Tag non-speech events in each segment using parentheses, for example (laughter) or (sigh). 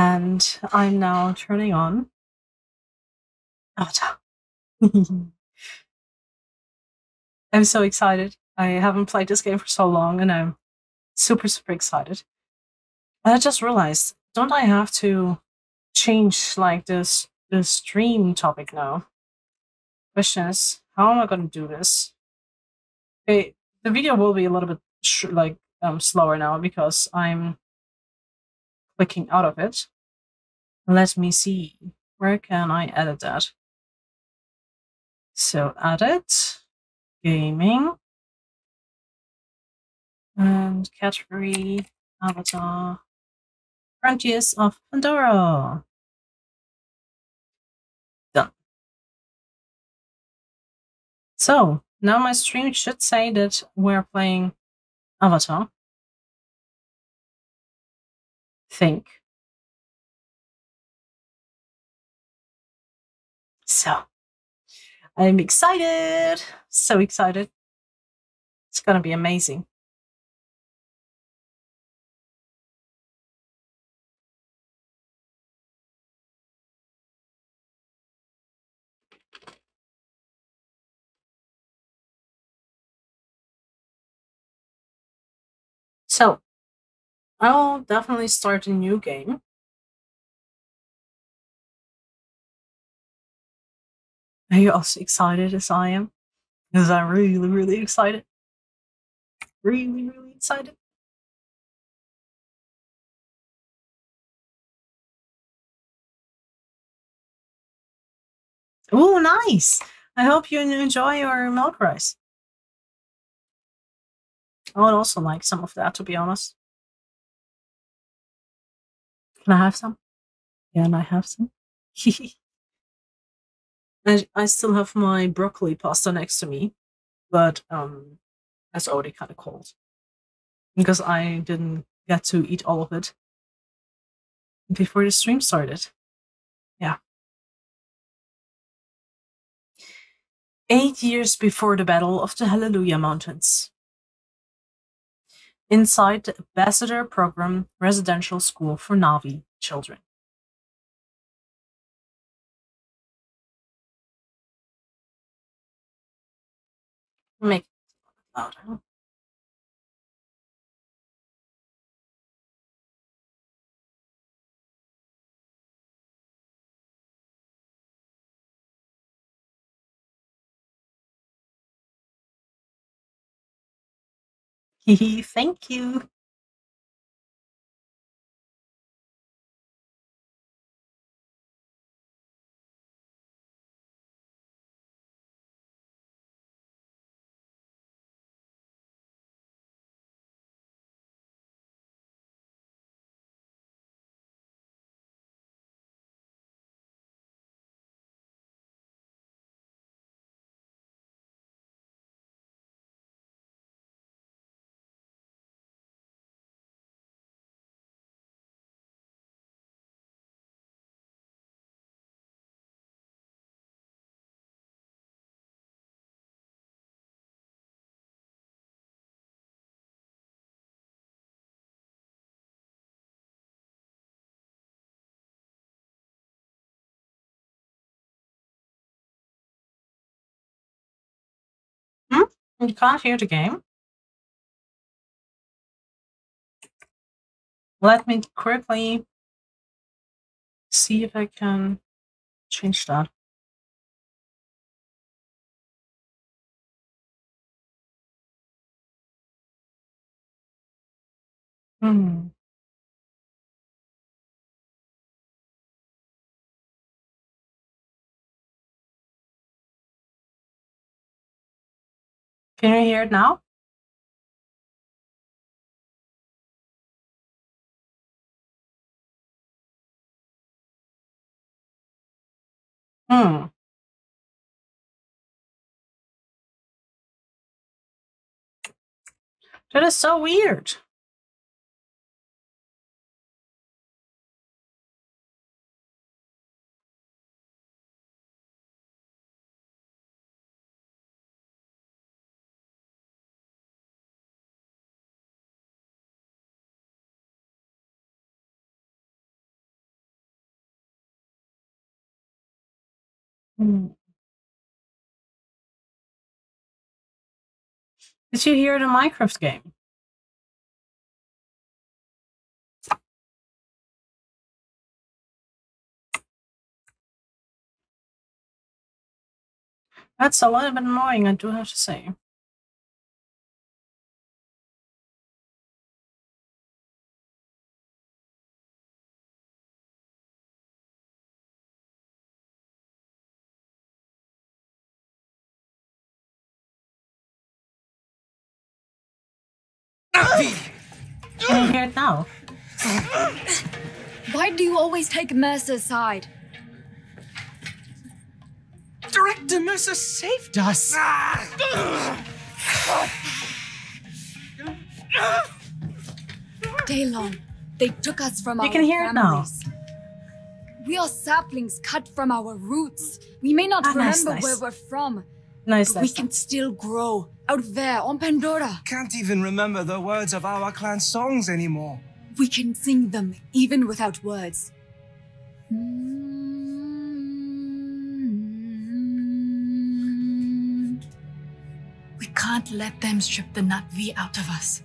And I'm now turning on. (laughs) I'm so excited. I haven't played this game for so long and I'm super, super excited. And I just realized, don't I have to change like this the stream topic now? Question is, how am I going to do this? The video will be a little bit like um, slower now because I'm clicking out of it. Let me see. Where can I edit that? So edit, gaming, and category avatar Frontiers of Pandora. Done. So now my stream should say that we're playing Avatar. Think. So I'm excited. So excited. It's going to be amazing. So, I'll definitely start a new game. Are you also excited as I am? Because I'm really, really excited. Really, really excited. Oh, nice! I hope you enjoy your milk rice. I would also like some of that, to be honest. Can I have some? Yeah, I have some? (laughs) I, I still have my broccoli pasta next to me, but um, that's already kind of cold because I didn't get to eat all of it before the stream started. Yeah. Eight years before the Battle of the Hallelujah Mountains. Inside the Ambassador Program residential school for Na'vi children. Make it louder. Thank you. You can't hear the game? Let me quickly see if I can change that. Hmm. Can you hear it now? Hmm. That is so weird. Mm. Did you hear the Minecraft game? That's a little bit annoying, I do have to say. Can hear it now? (laughs) Why do you always take Mercer's side? Director Mercer saved us. Taylan, they took us from You our can hear it now. We are saplings cut from our roots. We may not Ah, nice, remember nice. where we're from, Nice, but we can still grow out there on Pandora. Can't even remember the words of our clan songs anymore. We can sing them even without words. We can't let them strip the Na'vi out of us.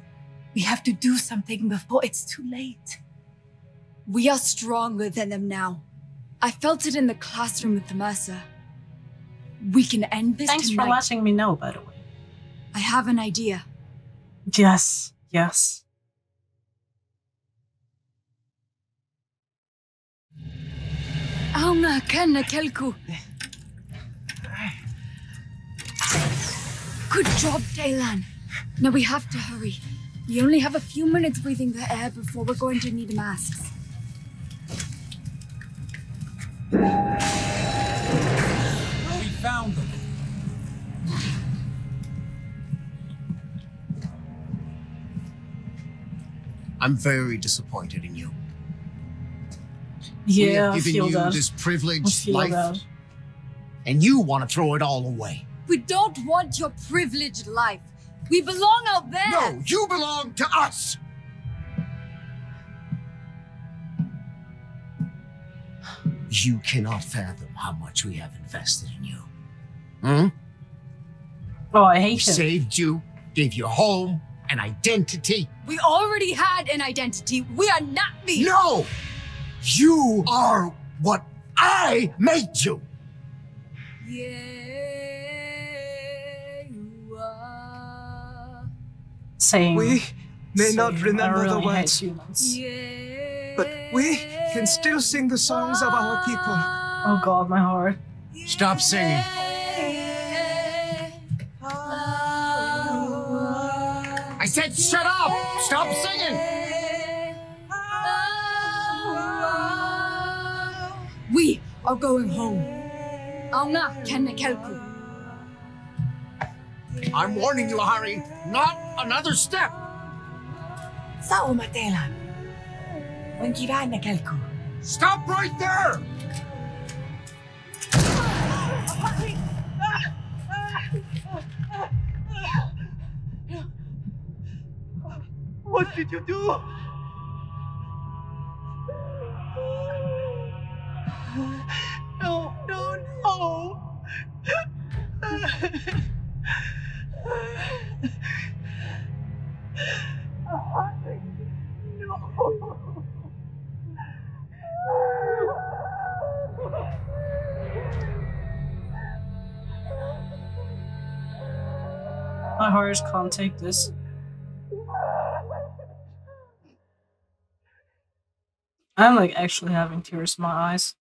We have to do something before it's too late. We are stronger than them now. I felt it in the classroom with the Mercer. We can end this Thanks for letting me know, by the way. I have an idea. Yes, yes. Aunga kenna kelku. Good job, Taylan. Now we have to hurry. We only have a few minutes breathing the air before we're going to need masks. We found them. I'm very disappointed in you. Yeah, we Yeah, have I given feel you that. this privileged life, that. and you want to throw it all away. We don't want your privileged life. We belong out there. No, you belong to us. You cannot fathom how much we have invested in you. Hmm? Oh, I We hate him. saved you, gave you a home, an identity. We already had an identity. We are not me. No! You are what I made you. Yeah, you are. Saying. We may not remember I the really words, humans. Yeah. but we can still sing the songs of our people. Oh god, my heart. Stop singing. I said shut up! Stop singing! We are going home. Aunga kenna kelku. I'm warning you, Harry. Not another step. Sao Matela? Wangiran na kalko. Stop right there! What did you do? No, no, no. My heart can't take this. I'm like actually having tears in my eyes.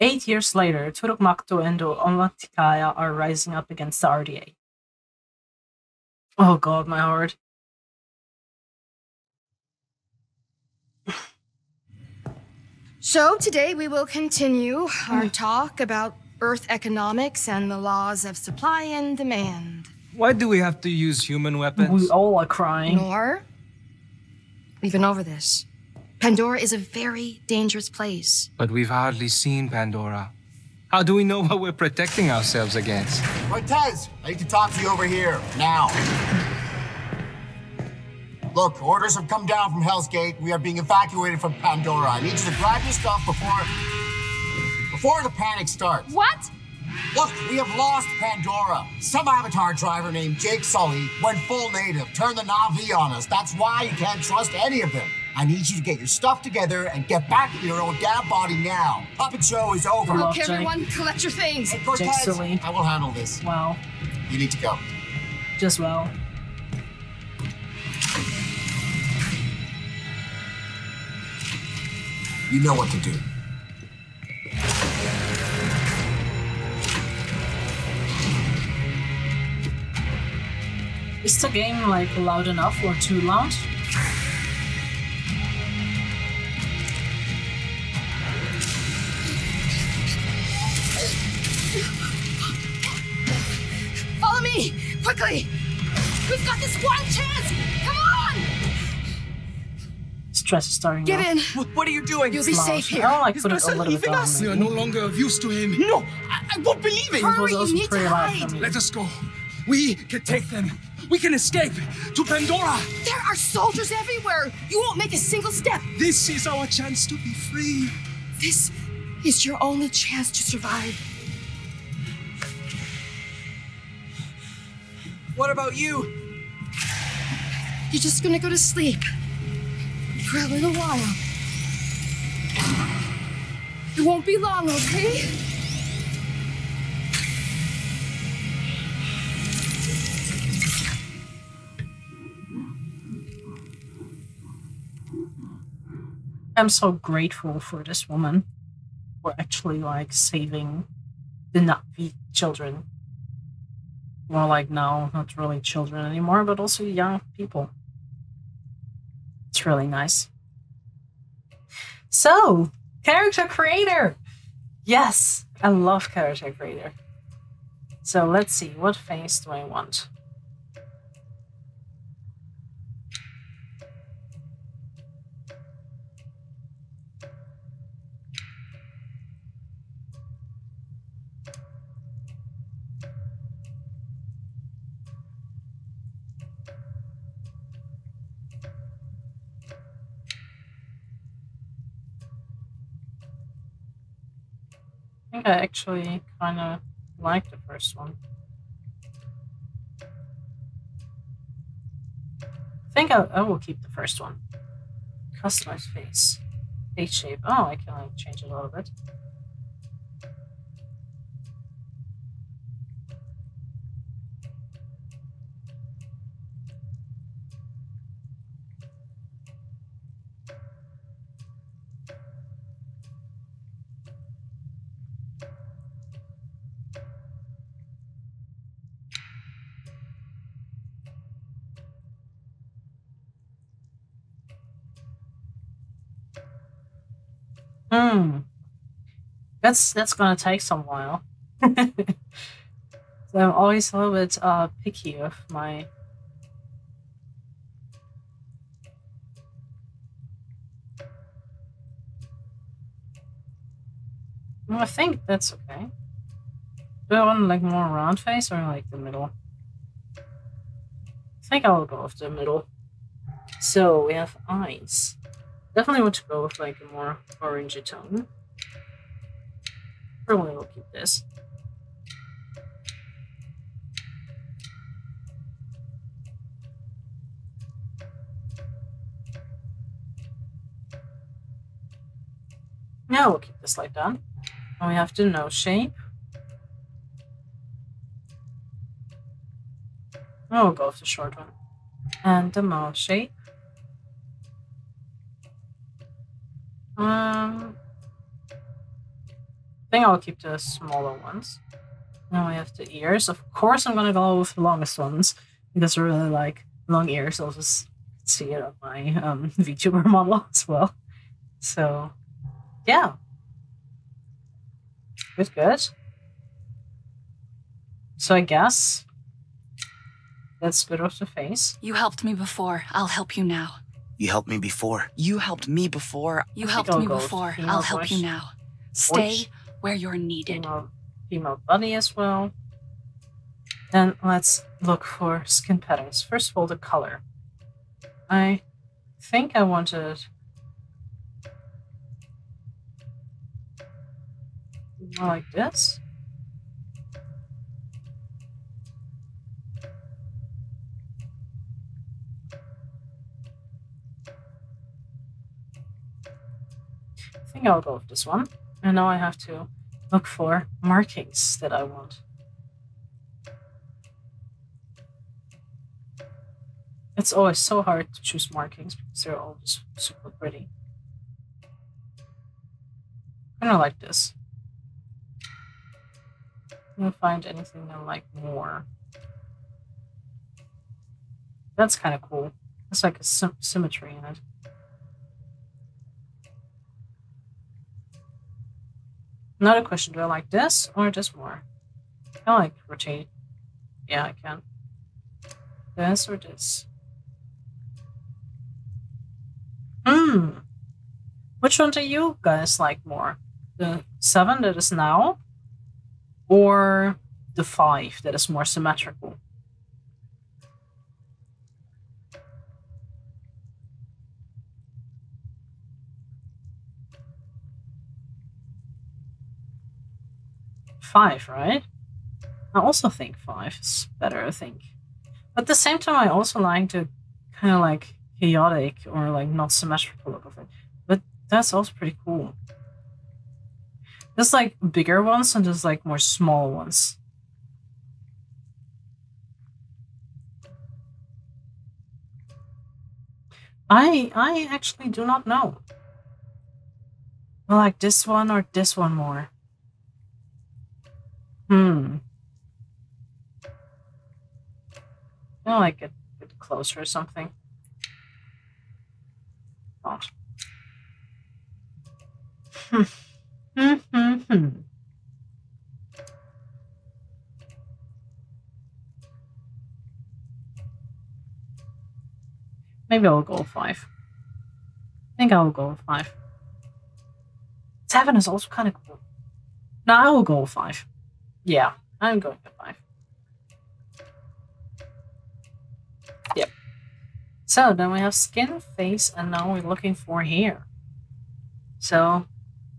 Eight years later, Toruk Makto and the Omaticaya are rising up against the RDA. Oh god, my heart. So, today we will continue our hmm. talk about Earth economics and the laws of supply and demand. Why do we have to use human weapons? We all are crying. Nor, we've been over this. Pandora is a very dangerous place. But we've hardly seen Pandora. How do we know what we're protecting ourselves against? Cortez, I need to talk to you over here, now. Look, orders have come down from Hell's Gate. We are being evacuated from Pandora. I need you to grab your stuff before. before the panic starts. What? Look, we have lost Pandora. Some Avatar driver named Jake Sully went full native, turned the Navi on us. That's why you can't trust any of them. I need you to get your stuff together and get back to your own damn body now. Puppet show is over. Love Okay, everyone, collect your things. Hey, Cortez, Jake Sully. I will handle this. Wow. You need to go. Just well. You know what to do. Is the game like loud enough or too loud? Me, quickly. We've got this one chance. Come on. Stress is starting to Get now. in. What, what are you doing? You'll be Loud. safe oh, I here. don't like Is put it a little bit leaving down. us? We are no longer of use to him. No, I, I won't believe it. It Hurry, also you need to hide. Let us go. We can take them. We can escape to Pandora. There are soldiers everywhere. You won't make a single step. This is our chance to be free. This is your only chance to survive. What about you? You're just gonna go to sleep for a little while. It won't be long, okay? I'm so grateful for this woman for actually like saving the Navi children. More like now, not really children anymore, but also young people. It's really nice. So, character creator. Yes, I love character creator. So let's see, what face do I want? Think I actually kind of like the first one. I think I, I will keep the first one. Customize face. Face shape. Oh, I can like change it a little bit. That's that's gonna take some while. (laughs) so I'm always a little bit uh picky with my Well, I think that's okay. Do I want like more round face or like the middle? I think I'll go with the middle. So we have eyes. Definitely want to go with like a more orangey tone. Probably will keep this. Now we'll keep this like that. And we have to nose shape. Oh, we'll go with the short one. And the mouth shape. Um, think I'll keep the smaller ones. Now we have the ears. Of course, I'm gonna go with the longest ones because I really like long ears. I'll just see it on my um, (laughs) VTuber model (laughs) as well. So, yeah, good, good. So I guess that's good with the face. You helped me before. I'll help you now. You helped me before. You helped me before. You helped me before. I'll help you now. Stay Voice. Where you're needed. female, female body as well. Then let's look for skin patterns. First of all, the color. I think I wanted like this. I think I'll go with this one. And now I have to look for markings that I want. It's always so hard to choose markings because they're all just super pretty. I don't like this. I don't find anything I like more. That's kind of cool. It's like a sym- symmetry in it. Another question, do I like this or this more? I like rotate. Yeah, I can. This or this? Hmm. Which one do you guys like more? The seven that is now? Or the five that is more symmetrical? Five, right? I also think five is better, I think. But at the same time, I also like the kind of like chaotic or like not symmetrical look of it. But that's also pretty cool. There's like bigger ones and there's like more small ones. I I actually do not know. I like this one or this one more. Hmm. I like it a bit closer or something. Not. Hmm. Hmm, hmm. Maybe I'll go five. I think I will go five. Seven is also kind of cool. No, I will go five. Yeah, I'm going with five. Yep. So then we have skin, face, and now we're looking for hair. So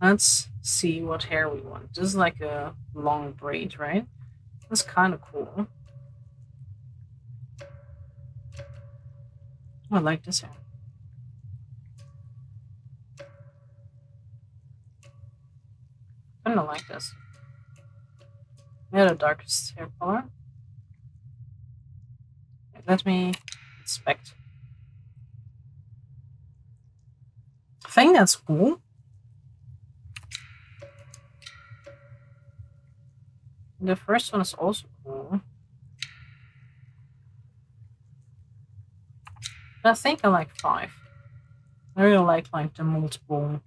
let's see what hair we want. This is like a long braid, right? That's kind of cool. I like this hair. I don't like this. Yeah, the darkest hair color. Let me inspect. I think that's cool. The first one is also cool. I think I like five. I really like like the multiple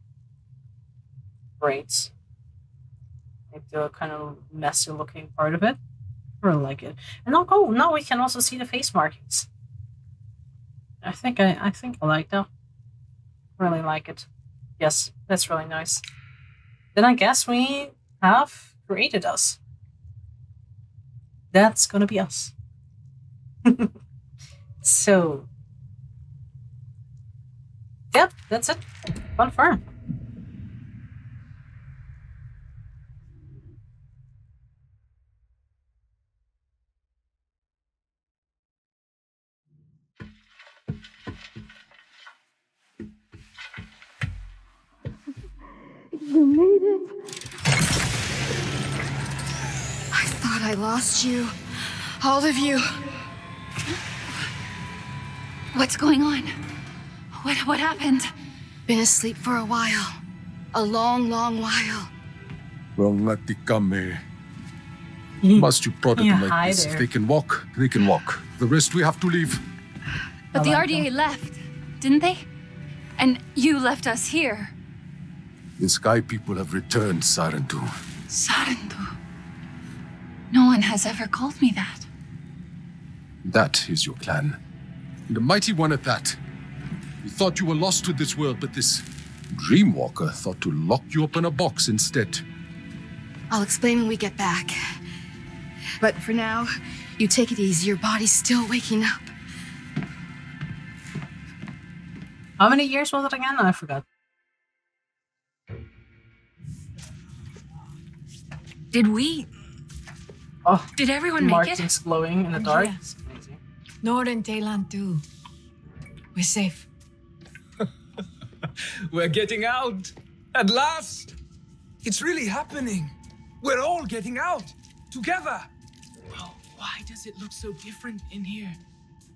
braids. Like the kind of messy looking part of it. I really like it. And now oh now we can also see the face markings. I think I I think I like that. Really like it. Yes, that's really nice. Then I guess we have created us. That's gonna be us. (laughs) so Yep, that's it. Confirm. You made it. I thought I lost you. All of you. What's going on? What what happened? Been asleep for a while. A long, long while. Rongati (laughs) kami. Must you prod Yeah, them hi like this? there. If they can walk, they can walk. The rest we have to leave. But the RDA left, didn't they? And you left us here. The sky people have returned, Sarentu. Sarentu. No one has ever called me that. That is your clan. And a mighty one at that. You thought you were lost to this world, but this Dreamwalker thought to lock you up in a box instead. I'll explain when we get back. But for now, you take it easy. Your body's still waking up. How many years was it again? I forgot. Did we? Oh, Did everyone make it? markings glowing in the oh, dark. Yes. It's amazing. Nord and Taylan too. We're safe. (laughs) We're getting out! At last! It's really happening! We're all getting out! Together! Well, why does it look so different in here?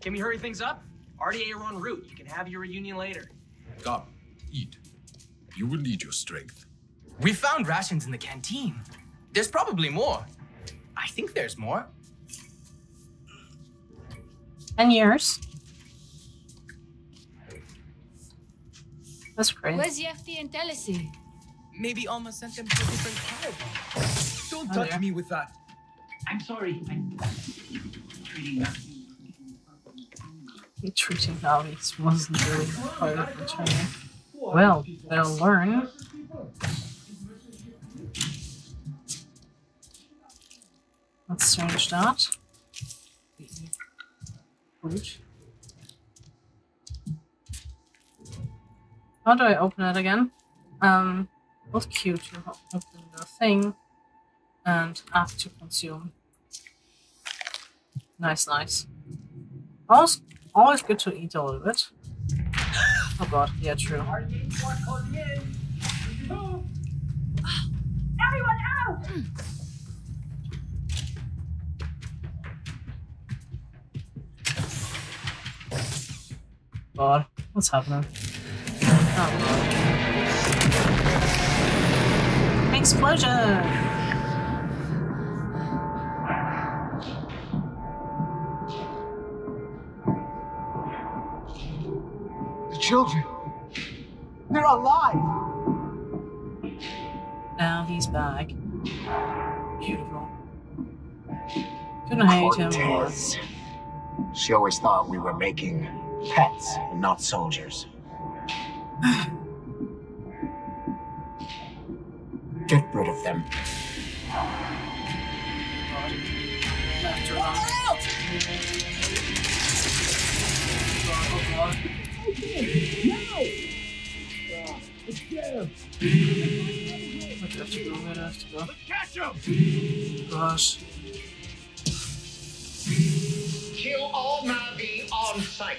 Can we hurry things up? RDA are en route. You can have your reunion later. Come, eat. You will need your strength. We found rations in the canteen. There's probably more. I think there's more. Ten years. That's crazy. Where's Yefti and Telesi? Maybe Alma sent them to a different caravan. Don't Oh, touch dear. me with that. I'm sorry. I'm treating that. Treating Navis wasn't really part of the training. Well, they'll learn. Let's change that. Food. How do I open it again? Um, hold Q to open the thing, and add to consume. Nice, nice. Always, always good to eat a little bit. Oh god, yeah, true. Everyone out! God, what's happening? Oh. Explosion! The children. They're alive. Now he's back. Beautiful. Couldn't hate him more. She always thought we were making pets and not soldiers. Get rid of them. I have to go? Do have to go? Catch them! Gosh. Kill all Navi on sight.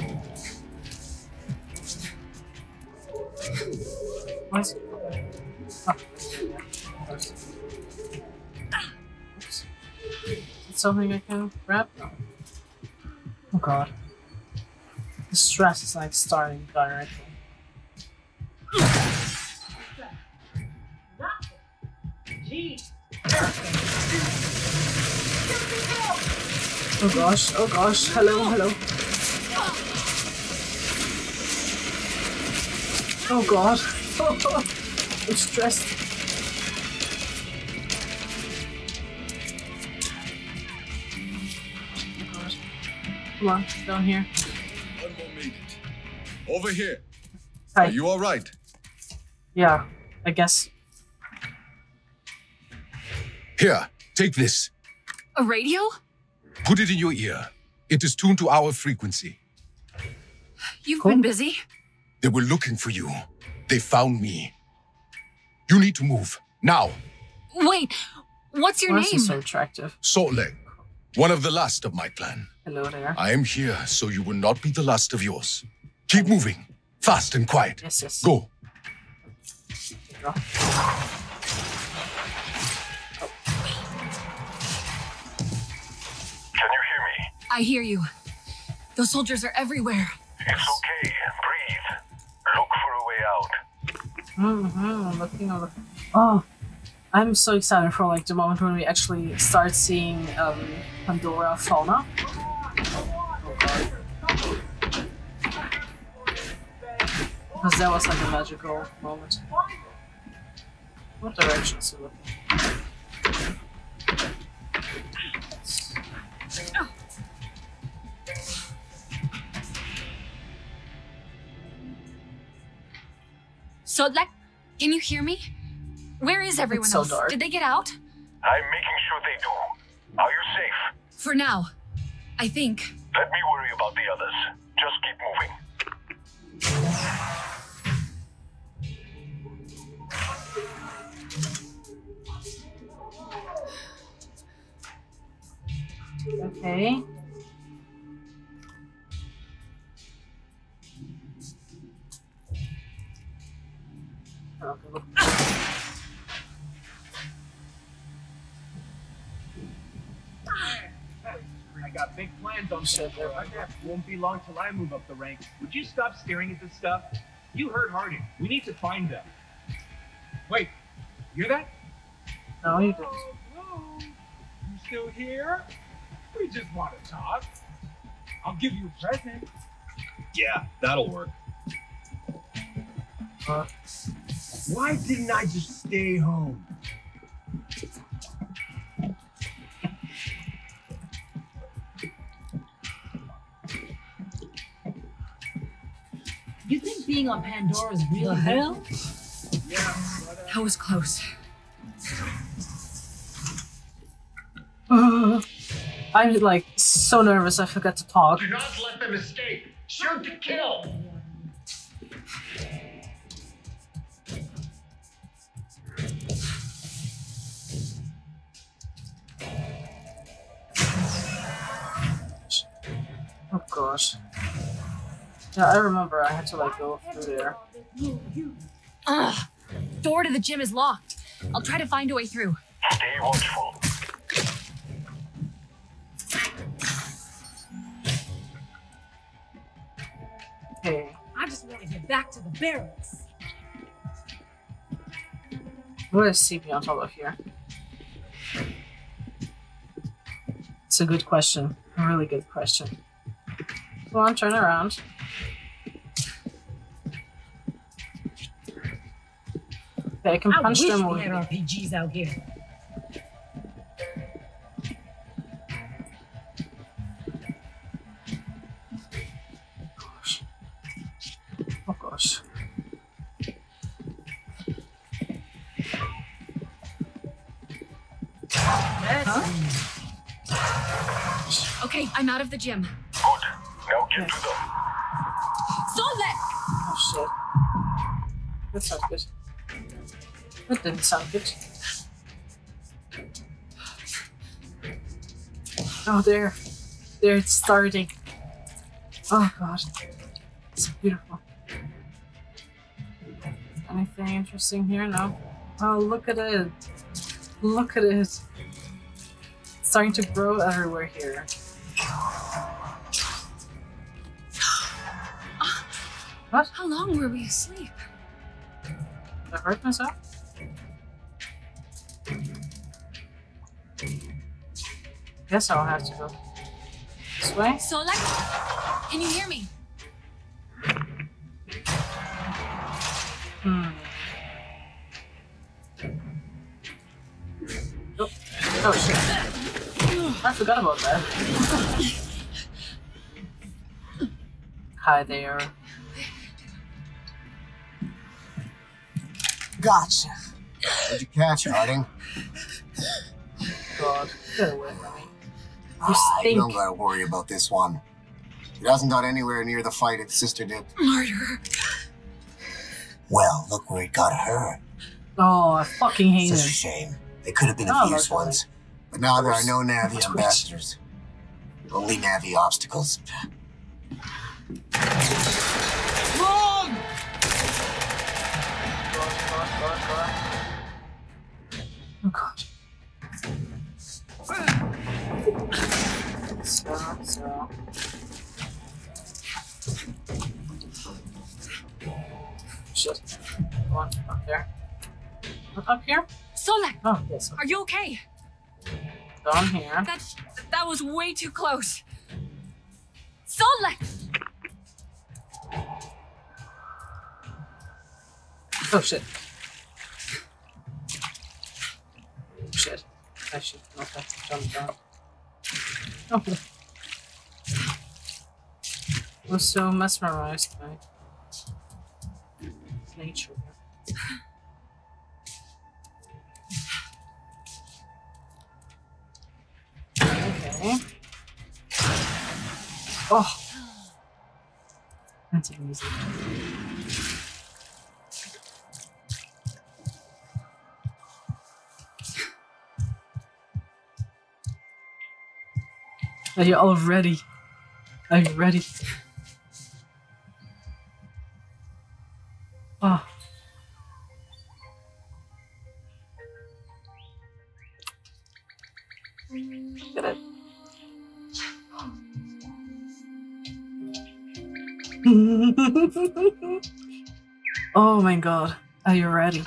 Oops. Something I can grab? Oh god. The stress is like starting directly. Oh gosh, oh gosh, hello, hello. Oh god. (laughs) I'm stressed. Oh god. Come on, down here. One more made. Over here. Hi. Are you all right? Yeah, I guess. Here, take this. A radio? Put it in your ear. It is tuned to our frequency. You've Cool. been busy? They were looking for you. They found me. You need to move. Now. Wait, what's your Why is he name? so attractive? Solek. One of the last of my clan. Hello there. I am here so you will not be the last of yours. Keep moving. Fast and quiet. Yes, yes. Go. Go. Can you hear me? I hear you. Those soldiers are everywhere. It's okay. Out. Mm-hmm. Looking. Oh, I'm so excited for like the moment when we actually start seeing um, Pandora fauna. Because that was like a magical moment. What direction is it looking? So, like, can you hear me? Where is everyone It's so else? dark. Did they get out? I'm making sure they do. Are you safe? For now. I think. Let me worry about the others. Just keep moving. Okay. I got big plans on Pandora. Won't be long till I move up the ranks. Would you stop staring at this stuff? You heard Harding. We need to find them. Wait, you hear that? No, you didn't. Hello? You still here? We just want to talk. I'll give you a present. Yeah, that'll work. Uh, Why didn't I just stay home? You think being on Pandora is really The hell? good? That was close. uh, I'm like so nervous I forgot to talk. Do not let them escape. Shoot to kill. Oh gosh. Yeah, I remember I had to like go through there. Ugh. Door to the gym is locked. I'll try to find a way through. Stay watchful. Okay. I just want to get back to the barracks. What is CP on top of here? It's a good question. A really good question. Come on, turn around. Okay, I can I punch wish them we with had RPGs out here. Oh gosh. Okay, I'm out of the gym. Good. Now get to them. Solek! Oh shit. That sounds good. That didn't sound good. Oh, there. There, it's starting. Oh god. It's beautiful. Anything interesting here? No. Oh, look at it. Look at it. It's starting to grow everywhere here. What? How long were we asleep? Did I hurt myself? Guess I'll have to go this way. Solek? Can you hear me? Hmm. Oh, oh shit. I forgot about that. Hi there. Gotcha. What'd you catch, Harding? God, get away from me. You Ah, you don't stink. gotta worry about this one. It hasn't got anywhere near the fight its sister did. Murder. Well, look where it got her. Oh, I fucking hate Such a shame. They could have been Oh, abused that's ones. But now there are no Navi ambassadors. Only Navi obstacles. So, so. Shit. Come on, up there. Up here? Solek, Oh, yes. are you okay? Down here. That that was way too close. Solek! Oh shit. Shit. I should not have jumped that. Okay. Oh, Was so mesmerized by nature. Okay. Oh. That's easy. Are you all ready? Are you ready? My god. Are you ready?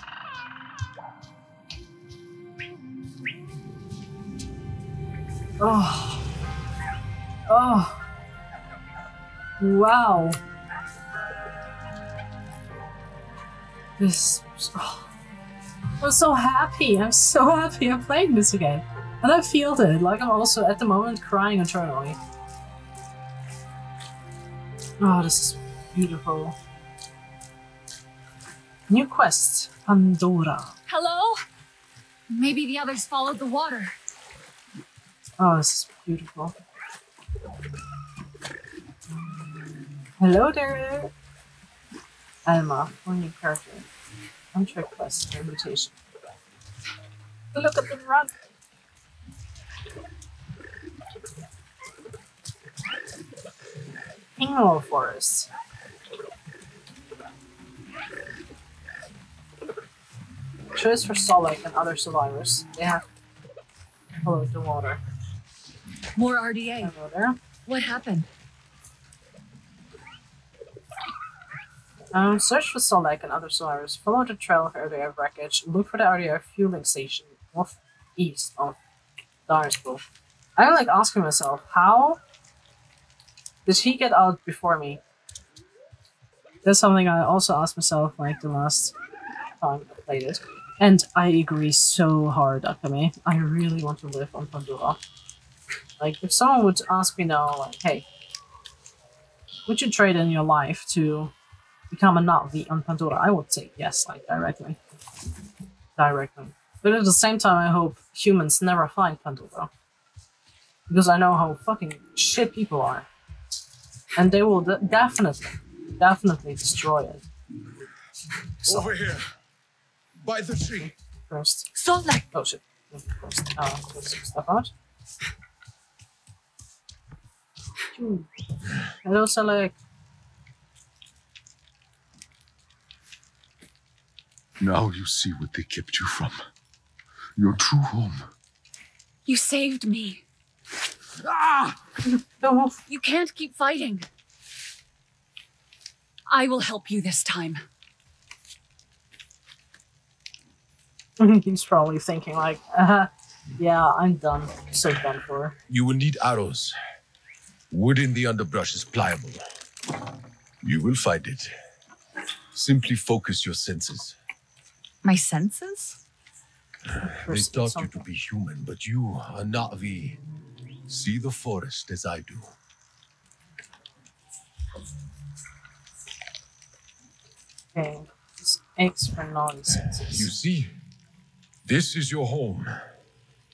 Oh. Oh. Wow. This. Oh. I'm so happy. I'm so (laughs) happy I'm playing this again. And I feel it. Like I'm also at the moment crying internally. Oh, this is beautiful. New quest, Pandora. Hello? Maybe the others followed the water. Oh, this is beautiful. Hello there. Alma, one new character. Uncheck quest invitation. Look at them run. Ingwell Forest. Choice for Solek and other survivors. They have followed the water. More RDA. There. What happened? Um, search for Solek and other survivors. Follow the trail of RDA wreckage. Look for the RDA fueling station northeast of Darspool. I'm like asking myself, how did he get out before me? That's something I also asked myself like the last time I played it. And I agree so hard, Akame. I really want to live on Pandora. Like, if someone would ask me now, like, hey, would you trade in your life to become a Na'vi on Pandora? I would say yes, like, directly. Directly. But at the same time, I hope humans never find Pandora. Because I know how fucking shit people are. And they will de- definitely, definitely destroy it. So. Over here. By the tree. First. Solek! Oh shit. First, put some stuff out. Phew. Hello, Solek. Now you see what they kept you from. Your true home. You saved me. Ah! No. You can't keep fighting. I will help you this time. (laughs) He's probably thinking like, uh, yeah, I'm done. So done for. You will need arrows. Wood in the underbrush is pliable. You will find it. Simply focus your senses. My senses? They thought you to be human, but you are Na'vi. See the forest as I do. Okay. It's X for nonsense. You see, this is your home.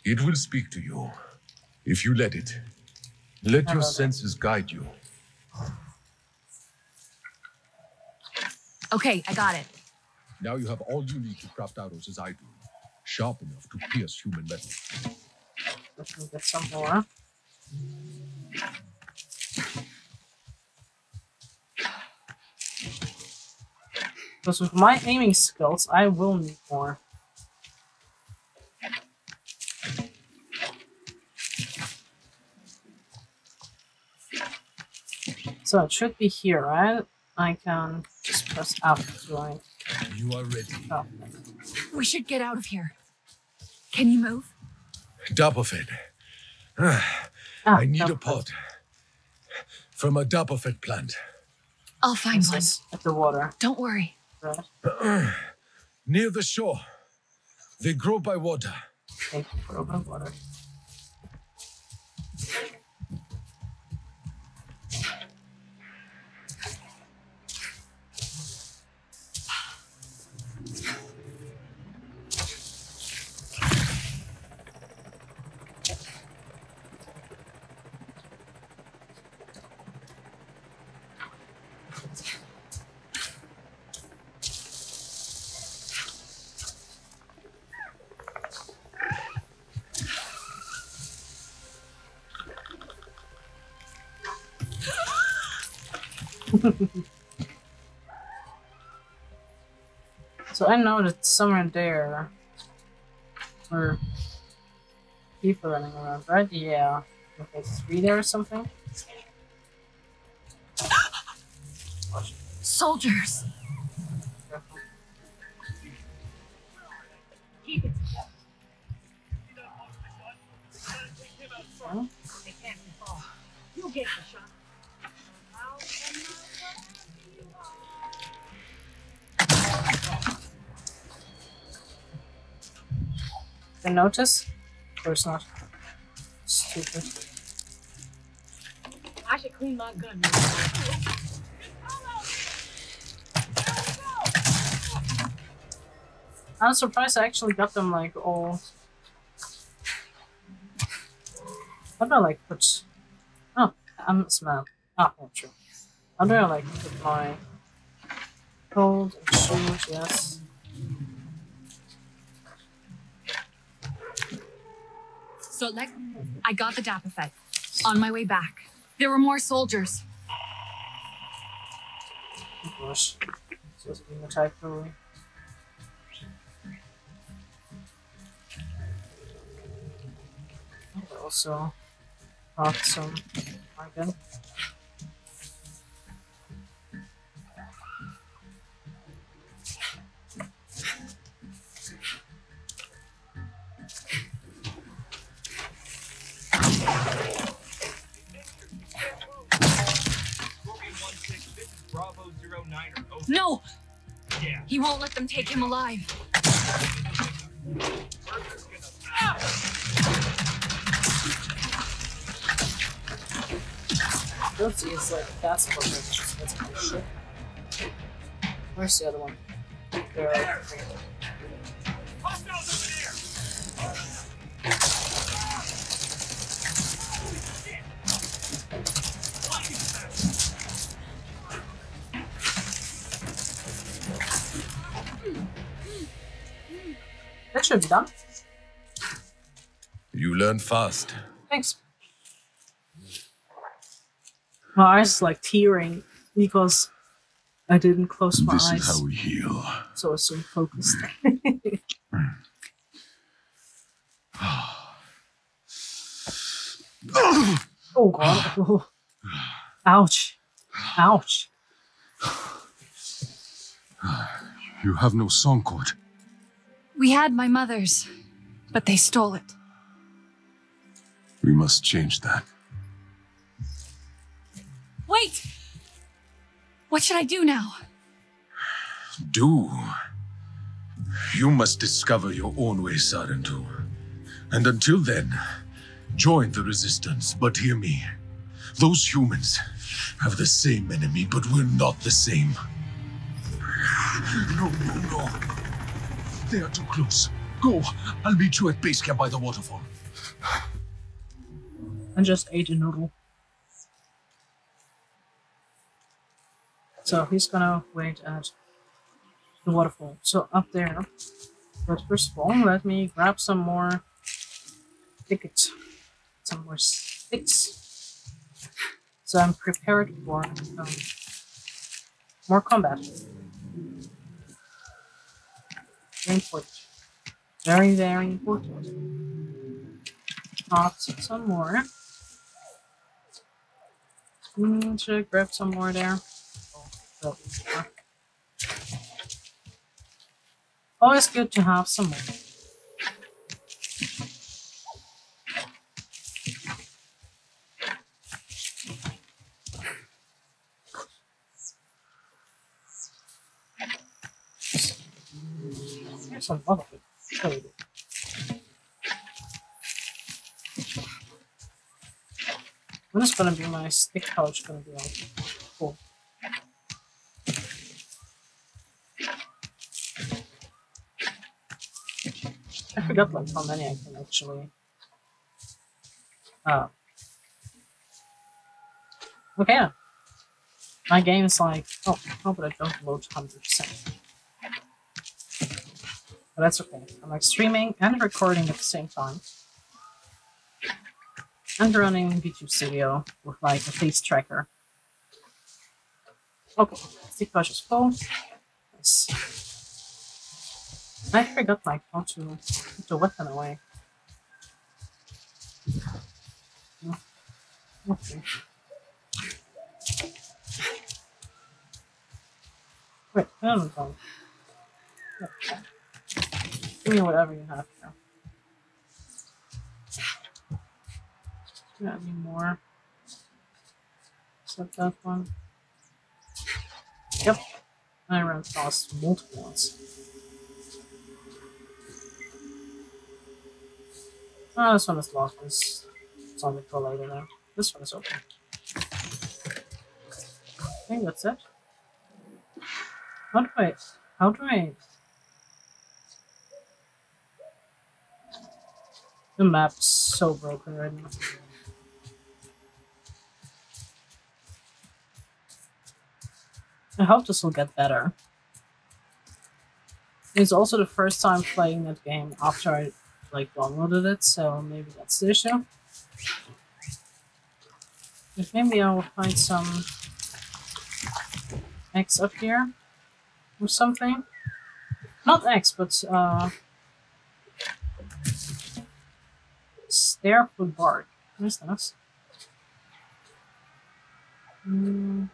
It will speak to you. If you let it, let your senses guide you. Okay, I got it. Now you have all you need to craft arrows as I do. Sharp enough to pierce human metal. Let me get some more. Because with my aiming skills, I will need more. So it should be here, right? I can just press up to join. You are ready. Oh. We should get out of here. Can you move? Dapophet. Ah, I need a pot from a Dapophet plant. I'll find This one. at the water. Don't worry. Right. Near the shore. They grow by water. Thank you for a bit of water. So I know that somewhere there were people running around, right? Yeah. Okay, three there or something. Soldiers! Huh? They can't be. You'll get the notice? Of course not. Stupid. I should clean my gun. I'm surprised I actually got them like all. How do I like put? Oh, I'm smell. Ah, yeah, true. How do I like put my hold and shoot? Yes. So, like, I got the Dapophet. On my way back, there were more soldiers. Of course. Just being a typo. And also bought some again. Bravo zero niner. Over. No! Yeah. He won't let them take him alive. Guilty is like that's what that's that's kind of shit. Where's the other one? There. are three. Be done. You learn fast. Thanks. My eyes like tearing because I didn't close my This eyes. is how we heal. So I was so focused. Mm. (sighs) oh god. Oh. Ouch. Ouch. You have no song cord. We had my mother's, but they stole it. We must change that. Wait! What should I do now? Do. You must discover your own way, Sarentu. And until then, join the resistance. But hear me. Those humans have the same enemy, but we're not the same. No, no, no. They are too close. Go. I'll meet you at base camp by the waterfall. I just ate a noodle. So he's gonna wait at the waterfall. So up there. But first of all, let me grab some more tickets. Some more sticks. So I'm prepared for um, more combat. Very important. Very, very important. Pop some more. Mm, should I grab some more there? Oh. Always good to have some more. some other thing. What is gonna be my stick? How it's gonna be like? Cool. I forgot like how many I can actually. Uh, okay. My game is like, oh, how about I don't load 100%? But that's okay. I'm like streaming and recording at the same time. And running VTube Studio with like a face tracker. Okay, stick pouch is full. Nice. I forgot like how to put the weapon away. Mm. Okay. Wait, I don't know. Okay. Give me whatever you have here. Got any more? Except that one. Yep. I ran across multiple ones. Oh, this one is locked. This it's on the later now. This one is open. I think that's it. How do I how do I The map's so broken right now. I hope this will get better. It's also the first time playing that game after I like downloaded it, so maybe that's the issue. But maybe I'll find some X up here or something. Not X, but uh Stair food bar. What is this? Mm.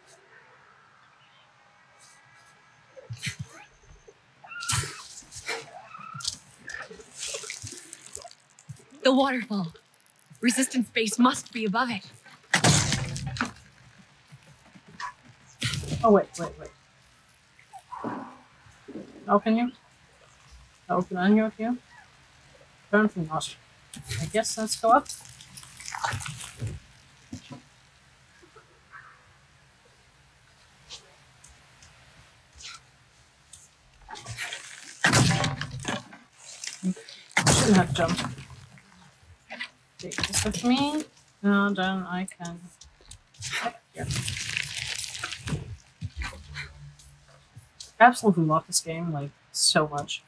The waterfall. Resistance base must be above it. Oh wait, wait, wait. Open you? Open on you with you? Turn from us. I guess let's go up. Shouldn't have jumped. Take this with me, and then I can. Absolutely love this game, like, so much.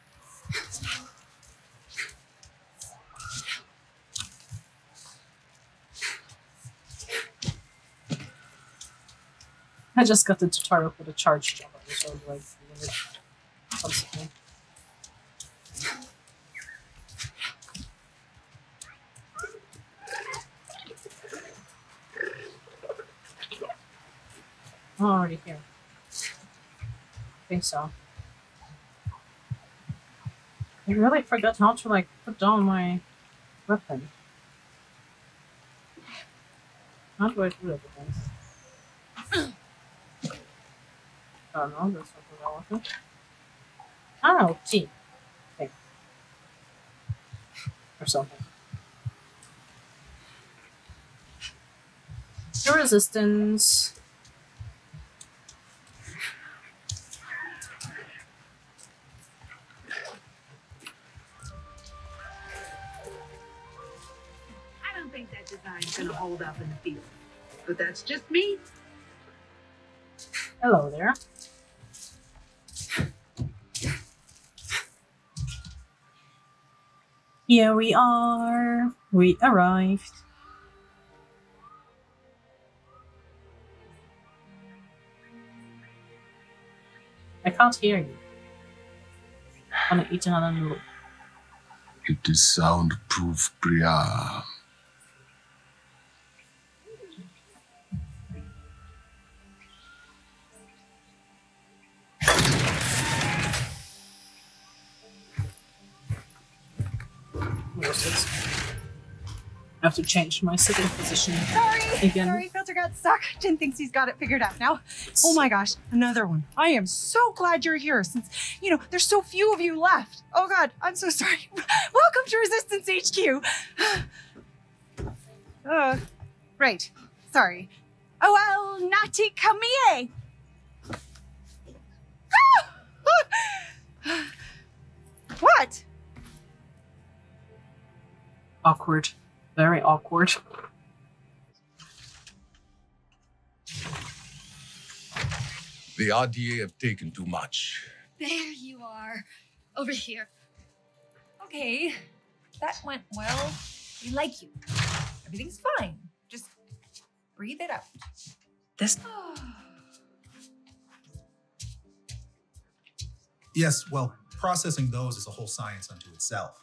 I just got the tutorial for the charge jump, so like. I'm already here. I think so. I really forgot how to like put down my weapon. How do I do that again? I don't know, there's something wrong with it. Oh. Or something. The resistance. I don't think that design's gonna hold up in the field. But that's just me. Hello there. Here we are. We arrived. I can't hear you. On each another look. It is soundproof, Bria. This? I have to change my sitting position Sorry, again. sorry, filter got stuck. (laughs) Jin thinks he's got it figured out now. Oh my gosh, another one. I am so glad you're here since, you know, there's so few of you left. Oh god, I'm so (laughs) sorry. (laughs) Welcome to Resistance HQ. (sighs) uh, right. Sorry. Oh, well, Nati, here. (gasps) what? Awkward. Very awkward. The RDA have taken too much. There you are. Over here. Okay, that went well. We like you. Everything's fine. Just breathe it out. This. (sighs) Yes, well, processing those is a whole science unto itself.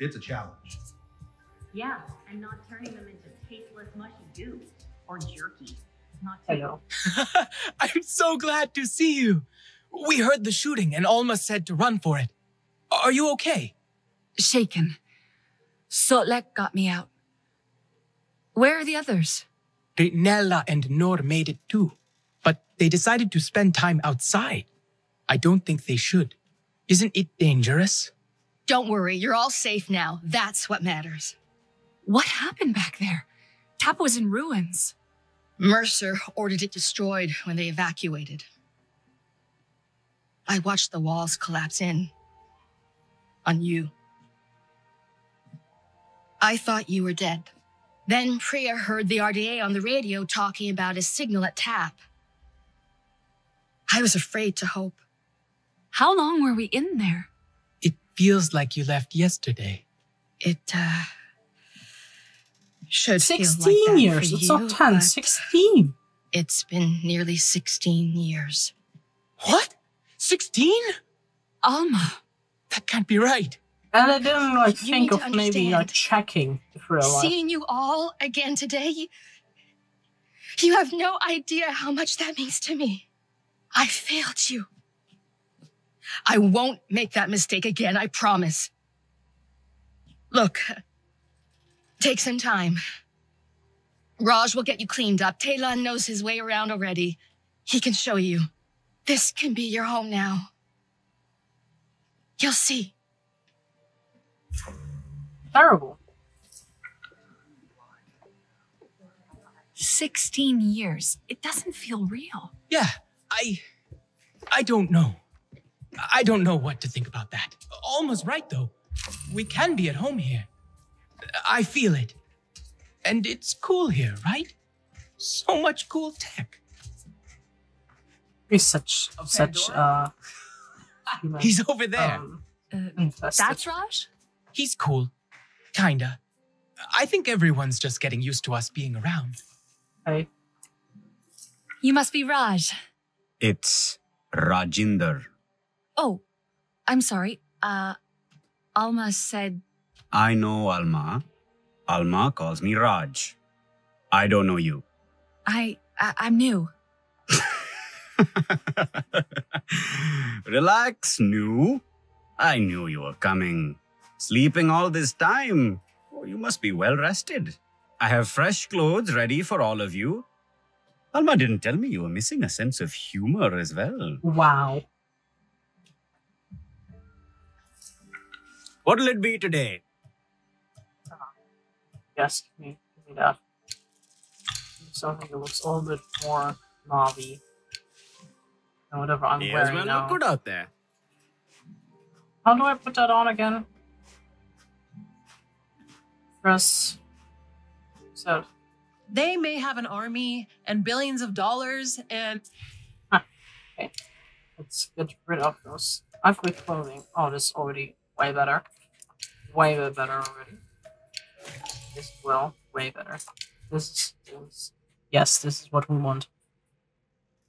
It's a challenge. Yeah, and not turning them into tasteless mushy goo or jerky. Not Hello. (laughs) I'm so glad to see you. We heard the shooting and Alma said to run for it. Are you okay? Shaken. Solek got me out. Where are the others? Nella and Nor made it too, but they decided to spend time outside. I don't think they should. Isn't it dangerous? Don't worry, you're all safe now. That's what matters. What happened back there? Tap was in ruins. Mercer ordered it destroyed when they evacuated. I watched the walls collapse in. On you. I thought you were dead. Then Priya heard the RDA on the radio talking about a signal at Tap. I was afraid to hope. How long were we in there? It feels like you left yesterday. It, uh. Should feel like 16 that years. for It's you, not 10, 16. It's been nearly 16 years. What? 16? Alma. That can't be right. And I didn't like You think of maybe like checking for a while. Seeing you all again today, you have no idea how much that means to me. I failed you. I won't make that mistake again, I promise. Look, take some time. Raj will get you cleaned up. Taylan knows his way around already. He can show you. This can be your home now. You'll see. Terrible. 16 years. It doesn't feel real. Yeah, I. I don't know. I don't know what to think about that. Alma's right, though. We can be at home here. I feel it. And it's cool here, right? So much cool tech. He's such such uh (laughs) human, He's over there. um, Uh. That's Raj? He's cool. Kinda. I think everyone's just getting used to us being around. Hey. You must be Raj. It's Rajinder. Oh, I'm sorry. Uh, Alma said I know Alma. Alma calls me Raj. I don't know you. I, I I'm new. (laughs) Relax, new. I knew you were coming. Sleeping all this time. Oh, you must be well rested. I have fresh clothes ready for all of you. Alma didn't tell me you were missing a sense of humor as well. Wow. What'll it be today? Yes, give me, give me that. Something that looks a little bit more Na'vi. And whatever I'm Yes, wearing well, now. look good out there. How do I put that on again? Press. So, They may have an army and billions of dollars and okay. Let's get rid of those ugly clothing. Oh, this is already way better. Way way better already. This well, way better. This is, yes, this is what we want.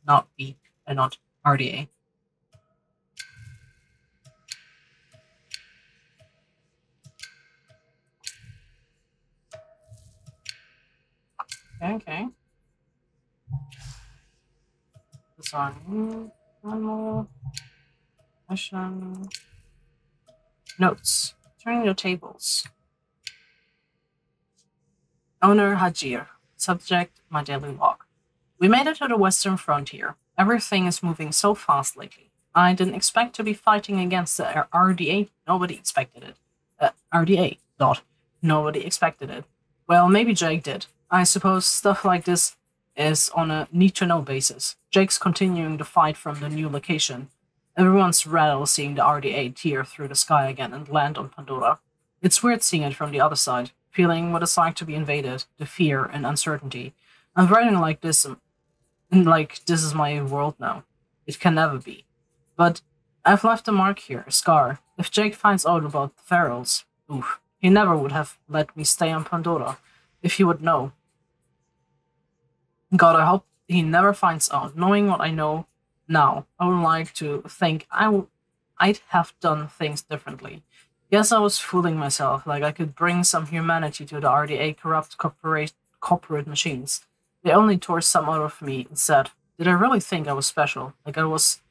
Not B and uh, not RDA. Okay. This one. Normal. Mission. Notes. Turning your tables. Owner Hajir. Subject, my daily log. We made it to the western frontier. Everything is moving so fast lately. I didn't expect to be fighting against the RDA. Nobody expected it. Uh, RDA. Dot. Nobody expected it. Well, maybe Jake did. I suppose stuff like this is on a need to know basis. Jake's continuing the fight from the new location. Everyone's rattled seeing the RDA tear through the sky again and land on Pandora. It's weird seeing it from the other side, feeling what it's like to be invaded, the fear and uncertainty. I'm writing like this, like this is my world now. It can never be. But I've left a mark here, a scar. If Jake finds out about the ferals, oof, he never would have let me stay on Pandora. If he would know. God, I hope he never finds out. Knowing what I know now, I would like to think I w- I'd have done things differently. Yes, I was fooling myself, like I could bring some humanity to the RDA corrupt corporate, corporate machines. They only tore some out of me and said, Did I really think I was special? Like I was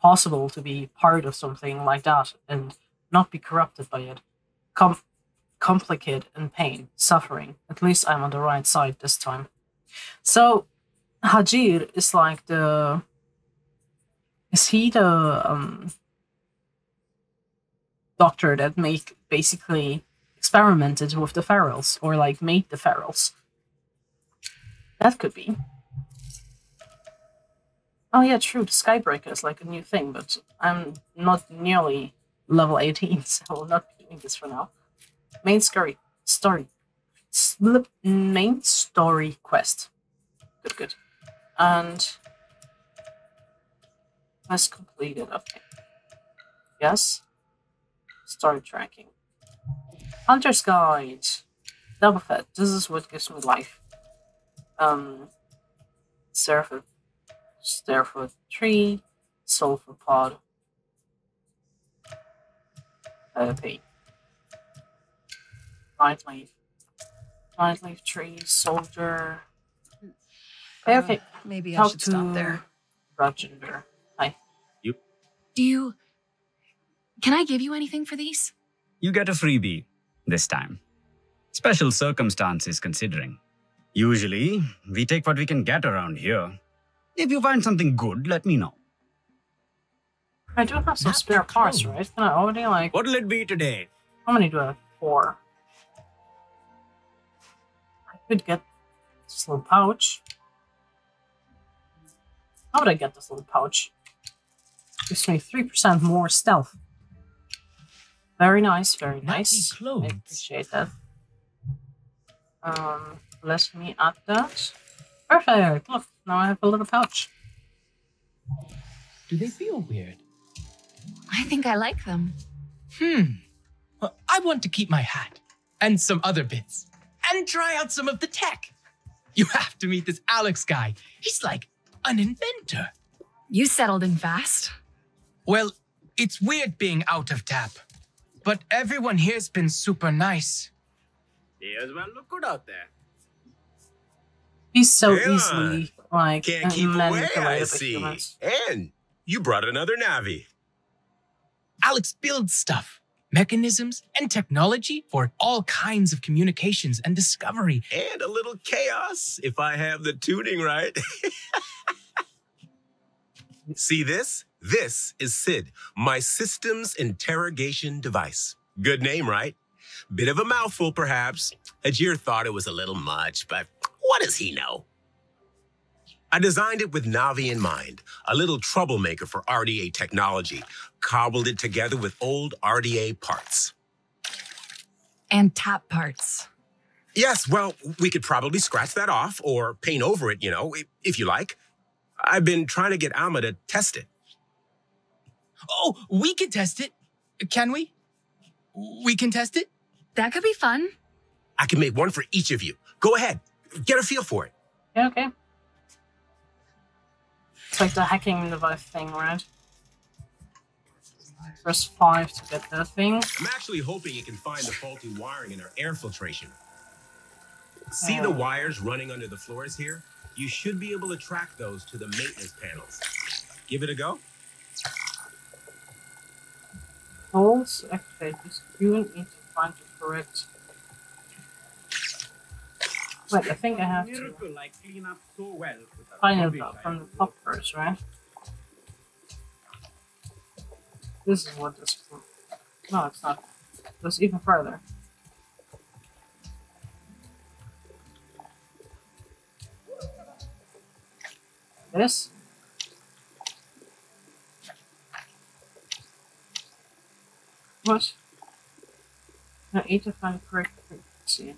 possible to be part of something like that and not be corrupted by it? Com- complicated and pain, suffering. At least I'm on the right side this time. So, Hajir is like the. Is he the um, doctor that make basically experimented with the ferals or like made the ferals? That could be. Oh yeah, true. The Skybreaker is like a new thing, but I'm not nearly level 18, (laughs) so I not doing this for now. Main story, story, slip, main story quest. Good, good. And quest completed. Okay. Yes. Story tracking. Hunter's Guide. Dapophet. This is what gives me life. Um, Seraph Starefoot Tree, Sulfur Pod, Therapy, Nightleaf, Nightleaf Tree, Soldier. Okay, okay. maybe I Talk should stop there. Rajinder. Hi. You. Do you. Can I give you anything for these? You get a freebie this time. Special circumstances considering. Usually, we take what we can get around here. If you find something good, let me know. I do have some spare parts, right? Can I already like. What'll it be today? How many do I have? Four. I could get this little pouch. How would I get this little pouch? Gives me 3% more stealth. Very nice, very nice. I appreciate that. Um, let me add that. Perfect! Look, now I have a little pouch. Do they feel weird? I think I like them. Hmm. Well, I want to keep my hat and some other bits and try out some of the tech. You have to meet this Alex guy. He's like an inventor. You settled in fast. Well, it's weird being out of tap, but everyone here's been super nice. Here's one look good out there. He's so Hey, easily like Can't keep away, I manipulated by see. And you brought another Na'vi. Alex builds stuff, mechanisms, and technology for all kinds of communications and discovery. And a little chaos, if I have the tuning right. (laughs) See this? This is SID, my systems interrogation device. Good name, right? Bit of a mouthful, perhaps. Hajir thought it was a little much, but what does he know? I designed it with Na'vi in mind, a little troublemaker for RDA technology, cobbled it together with old RDA parts. And top parts. Yes, well, we could probably scratch that off or paint over it, you know, if you like. I've been trying to get Alma to test it. Oh, we can test it. Can we? We can test it? That could be fun. I can make one for each of you. Go ahead, get a feel for it. Yeah, okay. It's like the hacking device thing, right? Press 5 to get that thing. I'm actually hoping you can find the faulty wiring in our air filtration. See the Oh. wires running under the floors here? You should be able to track those to the maintenance panels. Give it a go. Holes activate this. You need to find the correct. Wait, I think I have to Miracle I clean up so well find it I from the top first, right? This is what this. No, it's not. It goes even further. This. What? No, eight to find correct frequency.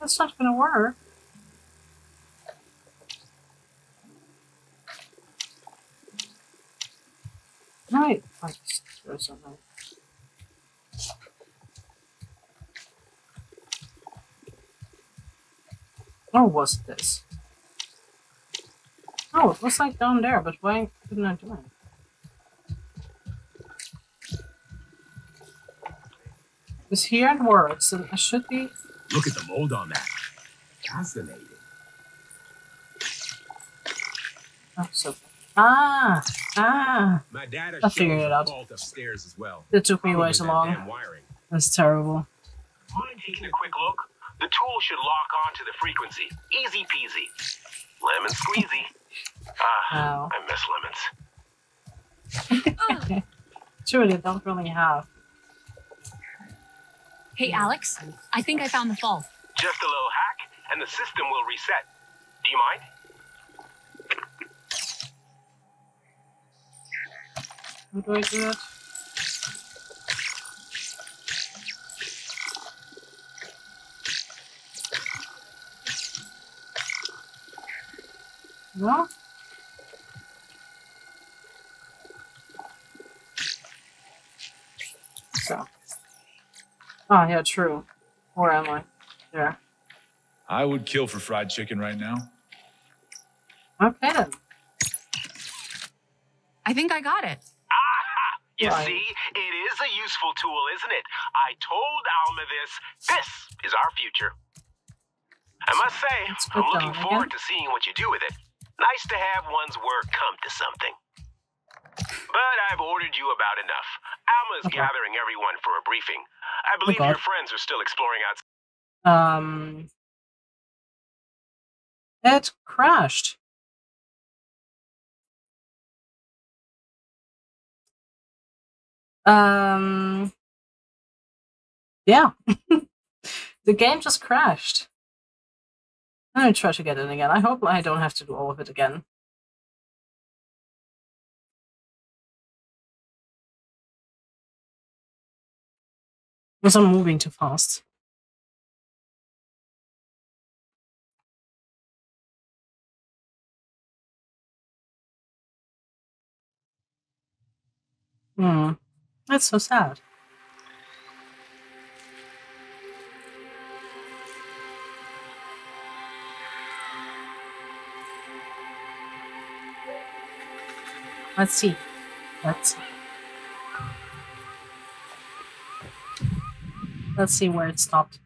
That's not gonna work. Right, like or something. Oh, was this? Oh, it looks like down there, but why couldn't I do it? It's here it works, and I should be. Look at the mold on that. Fascinating. Oh, so. Ah! Ah! My data I shows figured it a out. fault upstairs as well. It took me way too long. wiring. That's terrible. Mind taking a quick look? The tool should lock onto the frequency. Easy peasy. Lemon squeezy. Ah, Wow. I miss lemons. (laughs) Truly, I don't really have. Hey, Alex, I think I found the fault. Just a little hack, and the system will reset. Do you mind? How do I do it? No? So. Oh, yeah, true. Where am I? There. I would kill for fried chicken right now. Okay then. I think I got it. You Right. see, it is a useful tool, isn't it? I told Alma this. This is our future. I must say, I'm looking down forward to seeing what you do with it. Nice to have one's work come to something. But I've ordered you about enough. Alma's Okay. gathering everyone for a briefing. I believe God. your friends are still exploring outside. Um. It crashed. Um. Yeah. (laughs) the game just crashed. I'm gonna try to get in again. I hope I don't have to do all of it again. Because I'm moving too fast. Hmm. That's so sad. Let's see. Let's see. Let's see where it stopped.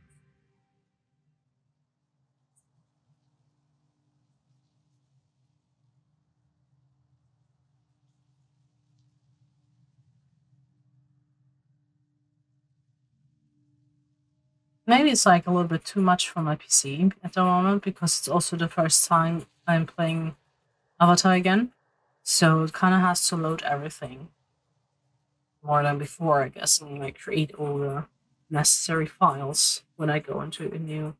Maybe it's like a little bit too much for my PC at the moment because it's also the first time I'm playing Avatar again. So it kind of has to load everything more than before, I guess, and like create all the necessary files when I go into a new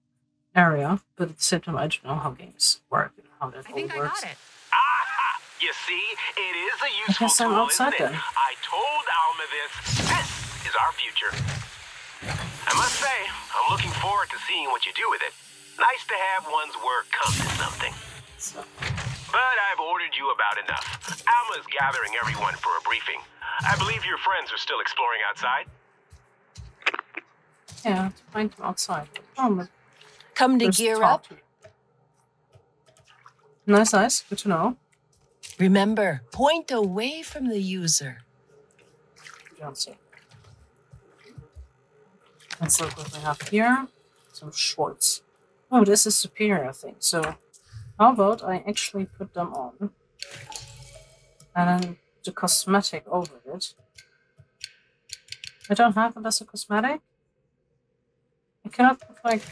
area. But at the same time, I don't know how games work and how that I all think I works. got it. You see, it is a useful guess I'm tool, outside isn't it? then. I told Alma this. This is our future. I must say, I'm looking forward to seeing what you do with it. Nice to have one's work come to something. But I've ordered you about enough. Alma's gathering everyone for a briefing. I believe your friends are still exploring outside. Yeah, to find them outside. But Come to Just gear talk up. nice, nice. Good to know. Remember, point away from the user. Johnson. Let's look what we have here. Some shorts. Oh, this is superior I think. So, how about I actually put them on, and the cosmetic over it. I don't have it as a cosmetic. I cannot put like.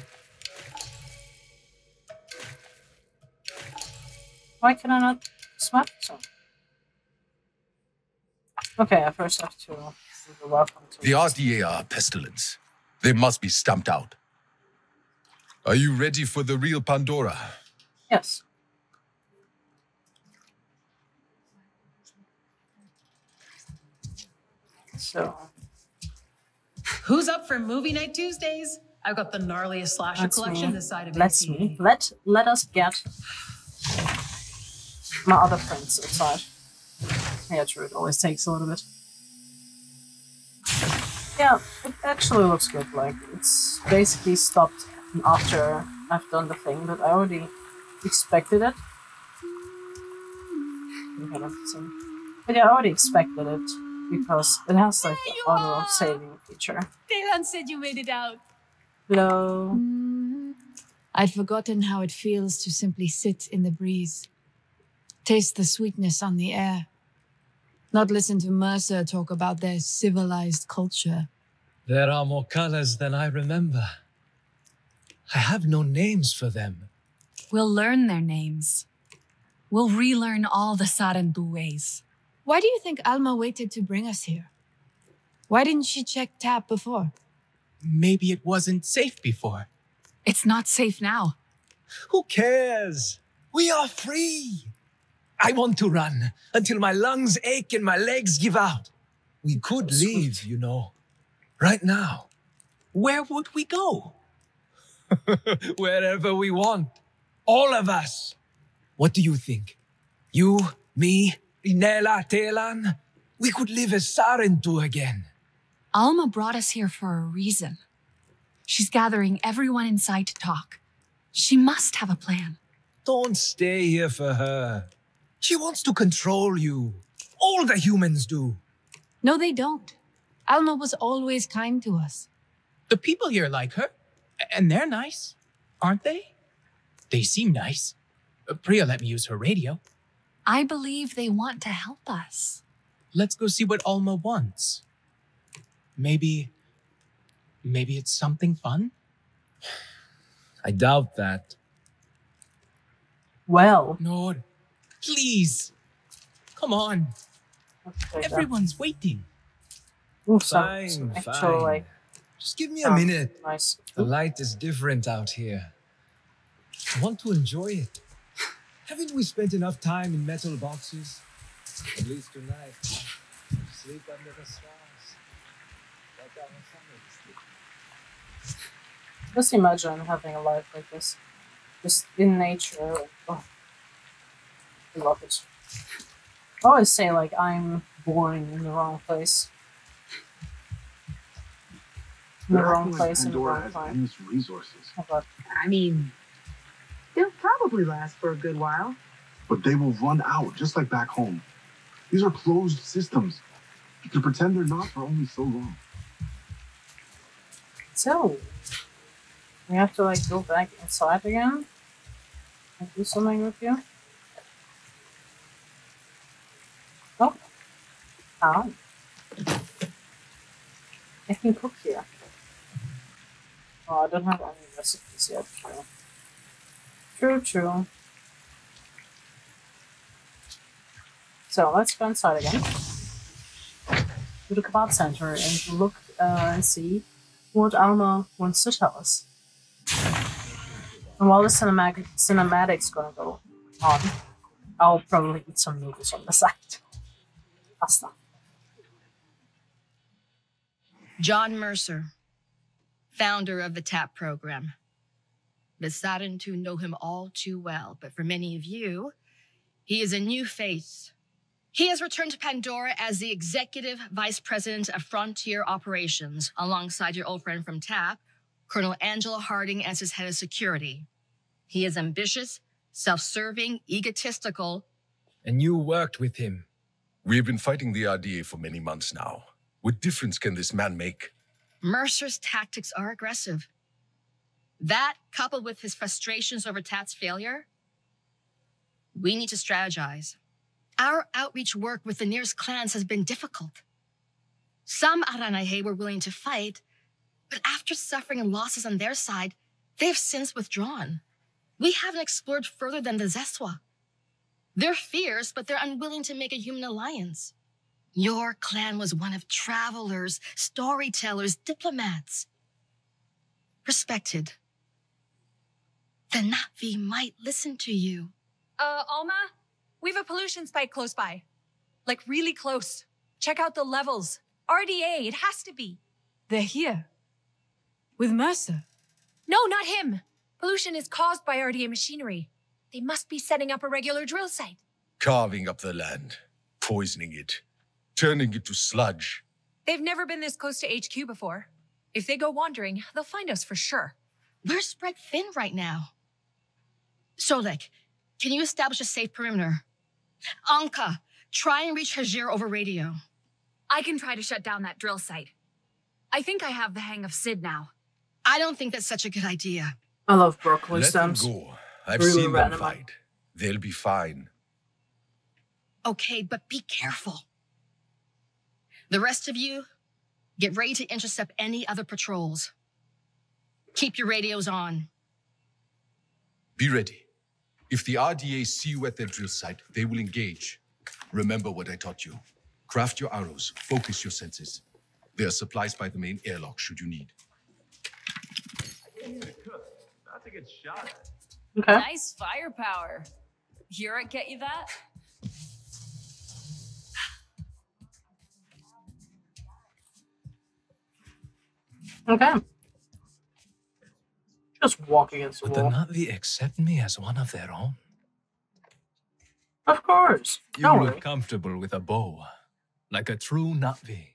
Why can I not smart some? Okay, I first have to the welcome to The RDA are pestilence. They must be stamped out. Are you ready for the real Pandora? Yes. So, who's up for movie night Tuesdays? I've got the gnarliest slasher That's collection me. this side of Let's me. Let let us get my other friends outside. Yeah, true. It always takes a little bit. Yeah, it actually looks good. Like it's basically stopped after I've done the thing but I already expected it. You kind of see. But yeah, I already expected it because it has like the auto saving feature. Dylan said you made it out. Hello. I'd forgotten how it feels to simply sit in the breeze, taste the sweetness on the air, not listen to Mercer talk about their civilized culture. There are more colors than I remember. I have no names for them. We'll learn their names. We'll relearn all the Sarentu ways. Why do you think Alma waited to bring us here? Why didn't she check Tap before? Maybe it wasn't safe before. It's not safe now. Who cares? We are free. I want to run until my lungs ache and my legs give out. We could leave, you know, right now. Where would we go? (laughs) Wherever we want. All of us. What do you think? You, me, Inela, Taylan? We could live as Sarentu again. Alma brought us here for a reason. She's gathering everyone inside to talk. She must have a plan. Don't stay here for her. She wants to control you. All the humans do. No, they don't. Alma was always kind to us. The people here like her, and they're nice, aren't they? They seem nice. Uh, Priya let me use her radio. I believe they want to help us. Let's go see what Alma wants. Maybe. Maybe it's something fun? (sighs) I doubt that. Well. Nord, please. Come on. Okay, Everyone's waiting. Ooh, Fine, some actual fine. like Just give me a minute. Nice. The light is different out here. I want to enjoy it. Haven't we spent enough time in metal boxes? At least tonight. Sleep under the stars. Like our families did. Just imagine having a life like this, just in nature. Oh, I love it. I always say like I'm born in the wrong place. In the They're wrong place in the wrong has time. resources, I mean, they'll probably last for a good while. but they will run out, just like back home. These are closed systems. You can pretend they're not for only so long. So we have to like go back inside again and do something with you. Oh, oh. I can cook here. Oh, I don't have any recipes yet. True. True, true. So let's go inside again to the kebab center and look uh, and see what Alma wants to tell us. And while the cinematic cinematic's gonna go on, I'll probably eat some noodles on the (laughs) side. Pasta. John Mercer, founder of the TAP program. The Sarentu know him all too well, but for many of you, he is a new face. He has returned to Pandora as the executive vice president of Frontier Operations, alongside your old friend from TAP, Colonel Angela Harding, as his head of security. He is ambitious, self serving, egotistical. And you worked with him. We have been fighting the RDA for many months now. What difference can this man make? Mercer's tactics are aggressive. That, coupled with his frustrations over TAP's failure, we need to strategize. Our outreach work with the nearest clans has been difficult. Some Aranahe were willing to fight, but after suffering losses on their side, they have since withdrawn. We haven't explored further than the Zeswa. They're fierce, but they're unwilling to make a human alliance. Your clan was one of travelers, storytellers, diplomats. Respected. The Na'vi might listen to you. Uh, Alma, we have a pollution spike close by. Like really close. Check out the levels. RDA, it has to be. They're here. With Mercer. No, not him. Pollution is caused by RDA machinery. They must be setting up a regular drill site. Carving up the land, poisoning it, turning it to sludge. They've never been this close to HQ before. If they go wandering, they'll find us for sure. We're spread thin right now. Solek, can you establish a safe perimeter? Anka, try and reach Hajir over radio. I can try to shut down that drill site. I think I have the hang of Sid now. I don't think that's such a good idea. I love broccoli Let them stems. go. I've Really seen them random. fight. They'll be fine. Okay, but be careful. The rest of you, get ready to intercept any other patrols. Keep your radios on. Be ready. If the RDA see you at their drill site, they will engage. Remember what I taught you. Craft your arrows, focus your senses. There are supplies by the main airlock should you need. Not to get shot at. Okay. Nice firepower. Europe get you that? Okay. Just walk against the Would the. Na'vi accept me as one of their own? Of course. You Don't look worry. comfortable with a bow, like a true Na'vi.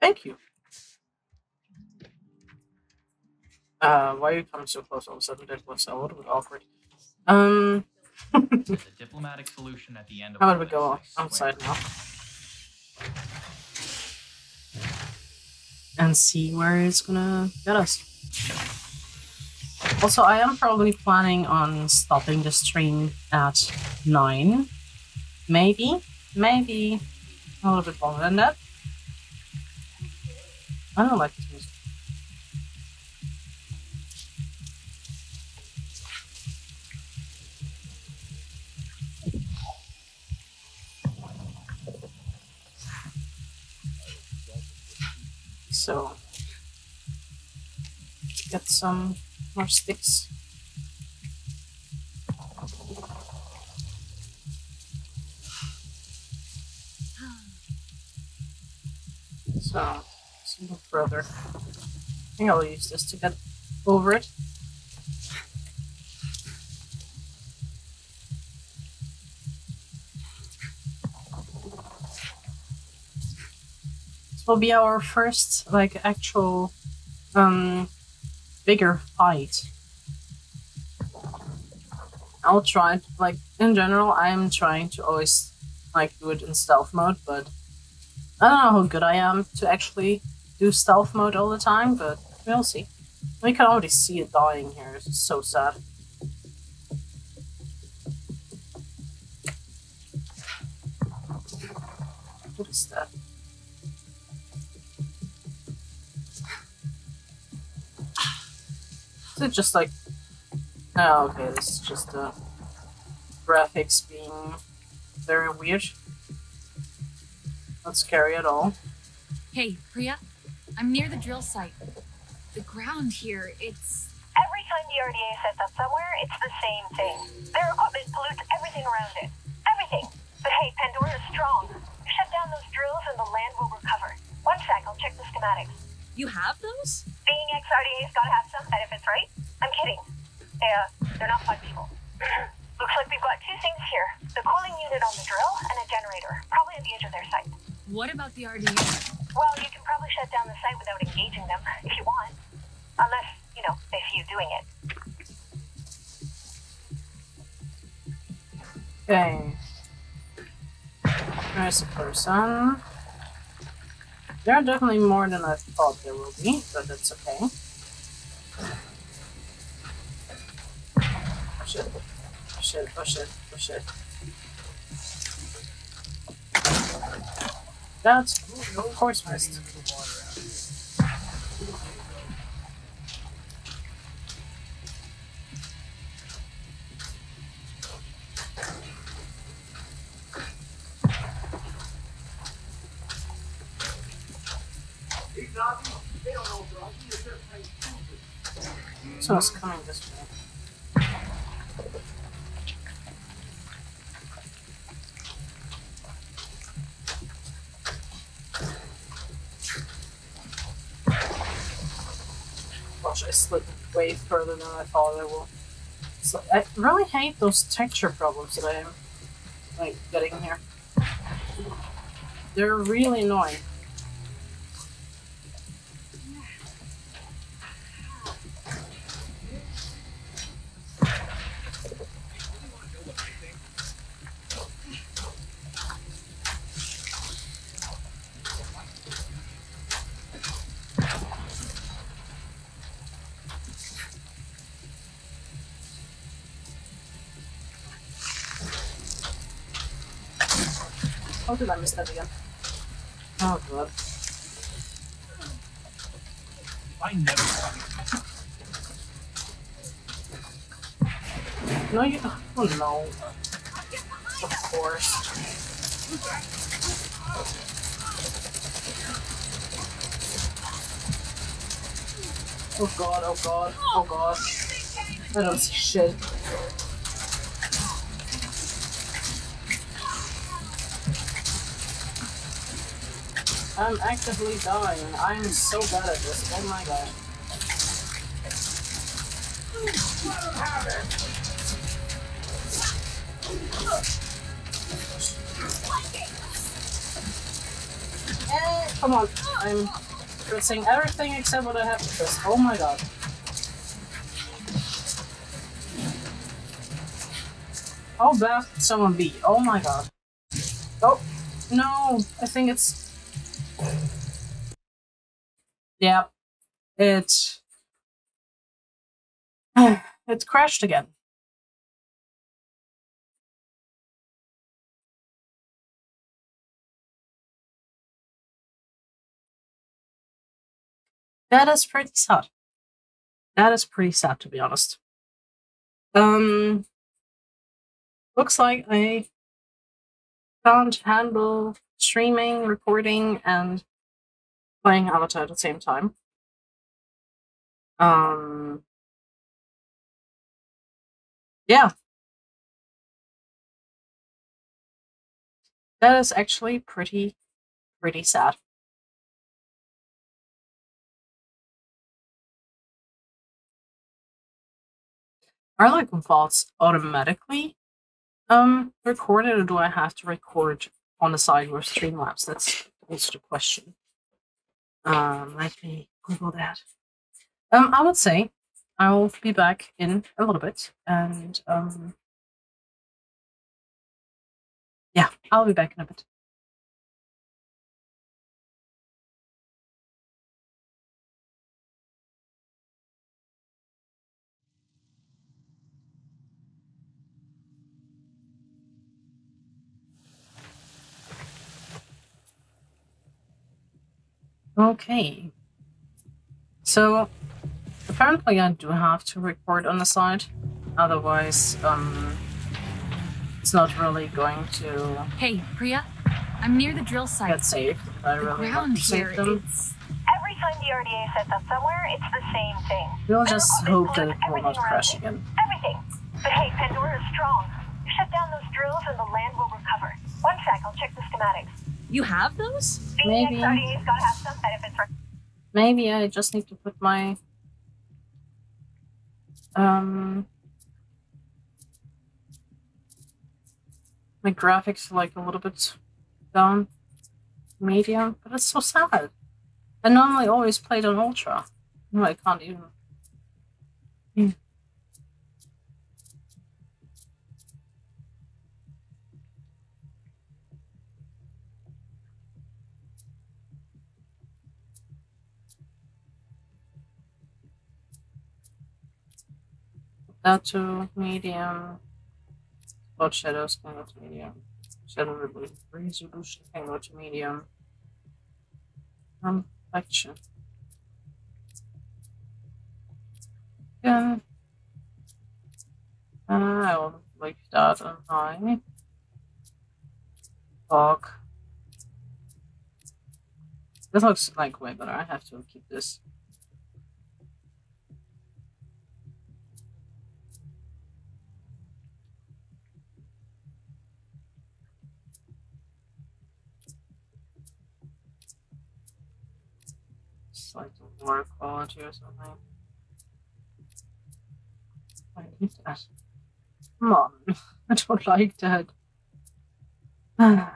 Thank you. Uh, why are you coming so close all of a sudden? That was a little bit awkward. Um, (laughs) There's a diplomatic solution at the end of how all about we this, go I swear. outside now? And see where it's gonna get us. Also, I am probably planning on stopping the stream at 9. Maybe. Maybe a little bit longer than that. I don't like this music. So, get some more sticks. So, let's move further. I think I'll use this to get over it. This will be our first, like, actual, um, bigger fight. I'll try, like, in general, I'm trying to always, like, do it in stealth mode, but I don't know how good I am to actually do stealth mode all the time, but we'll see. We can already see it dying here. It's so sad. What is that? Is it just like... Oh, okay, this is just the graphics being very weird. Not scary at all. Hey, Priya, I'm near the drill site. The ground here, it's. Every time the RDA sets up somewhere, it's the same thing. Their equipment pollutes everything around it. Everything. But hey, Pandora's strong. Shut down those drills and the land will recover. One sec, I'll check the schematics. You have those? Being ex-RDA's gotta have some benefits, right? I'm kidding. They, uh, they're not fun people. (clears throat) Looks like we've got two things here. The cooling unit on the drill and a generator, probably at the edge of their site. What about the RDA? Well, you can probably shut down the site without engaging them, if you want. Unless, you know, they see you doing it. Okay. There's a person. There are definitely more than I thought there will be, but that's okay. Oh shit. Oh shit, oh shit, oh shit. That's of course missed. So it's coming this way. Gosh, I slid way further than I thought I would. So I really hate those texture problems that I am like getting here. They're really annoying. How did I miss that again? Oh god. I never. No, you. Oh no. Of course. Oh god, oh god, oh god. I don't see shit. I'm actively dying. I'm so bad at this. Oh my god. Come on. I'm pressing everything except what I have to press. Oh my god. How bad someone be? Oh my god. Oh, no. I think it's yeah, it's (sighs) it crashed again. That is pretty sad. That is pretty sad, to be honest. Um, looks like I can't handle streaming, recording, and playing Avatar at the same time. Um, yeah. That is actually pretty, pretty sad. Are like VODs automatically um recorded or do I have to record on the side with Streamlabs? That's also the question. Um, let me Google that. Um, I would say I will be back in a little bit, and um, yeah, I'll be back in a bit. Okay. So apparently I do have to record on the side. Otherwise, um it's not really going to Hey, Priya, I'm near the drill site. get saved. I The really ground want to here, save them. it's Every time the RDA sets up somewhere, it's the same thing. We'll just hope that it will not crash again. Everything. But hey, Pandora is strong. Shut down those drills and the land will recover. One sec, I'll check the schematics. You have those? Maybe. RDA's gotta have some benefits for Maybe I just need to put my um my graphics like a little bit down medium, but it's so sad. I normally always played on ultra. No, I can't even. That to medium. Spot shadows can go to medium. Shadow re- resolution can go to medium. Reflection. Yeah. Uh, I will like that on high. Fog. This looks like way better. I have to keep this. More quality or something. I need that. Come on. I don't like that. (sighs) oh.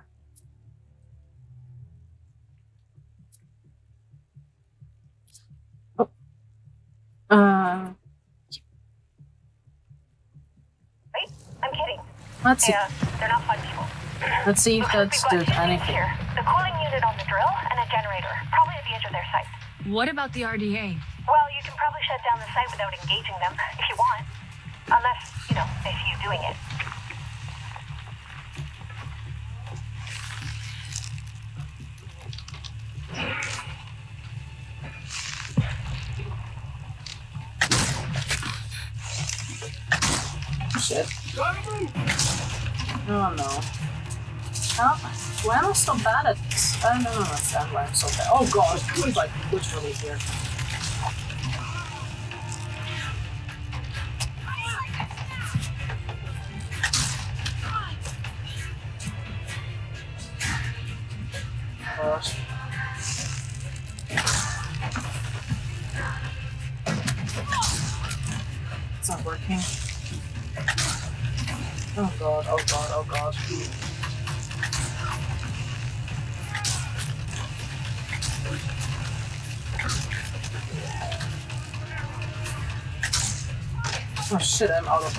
Uh, Wait, I'm kidding. Let's see. Yeah, they're not fun people. let's see if that's did anything. Here, the cooling unit on the drill and a generator, probably at the edge of their site. What about the RDA? Well, you can probably shut down the site without engaging them if you want. Unless, you know, they see you doing it. Shit. Oh no. How, why am I so bad at this? I don't understand why I'm so bad. Oh god, he's like literally here.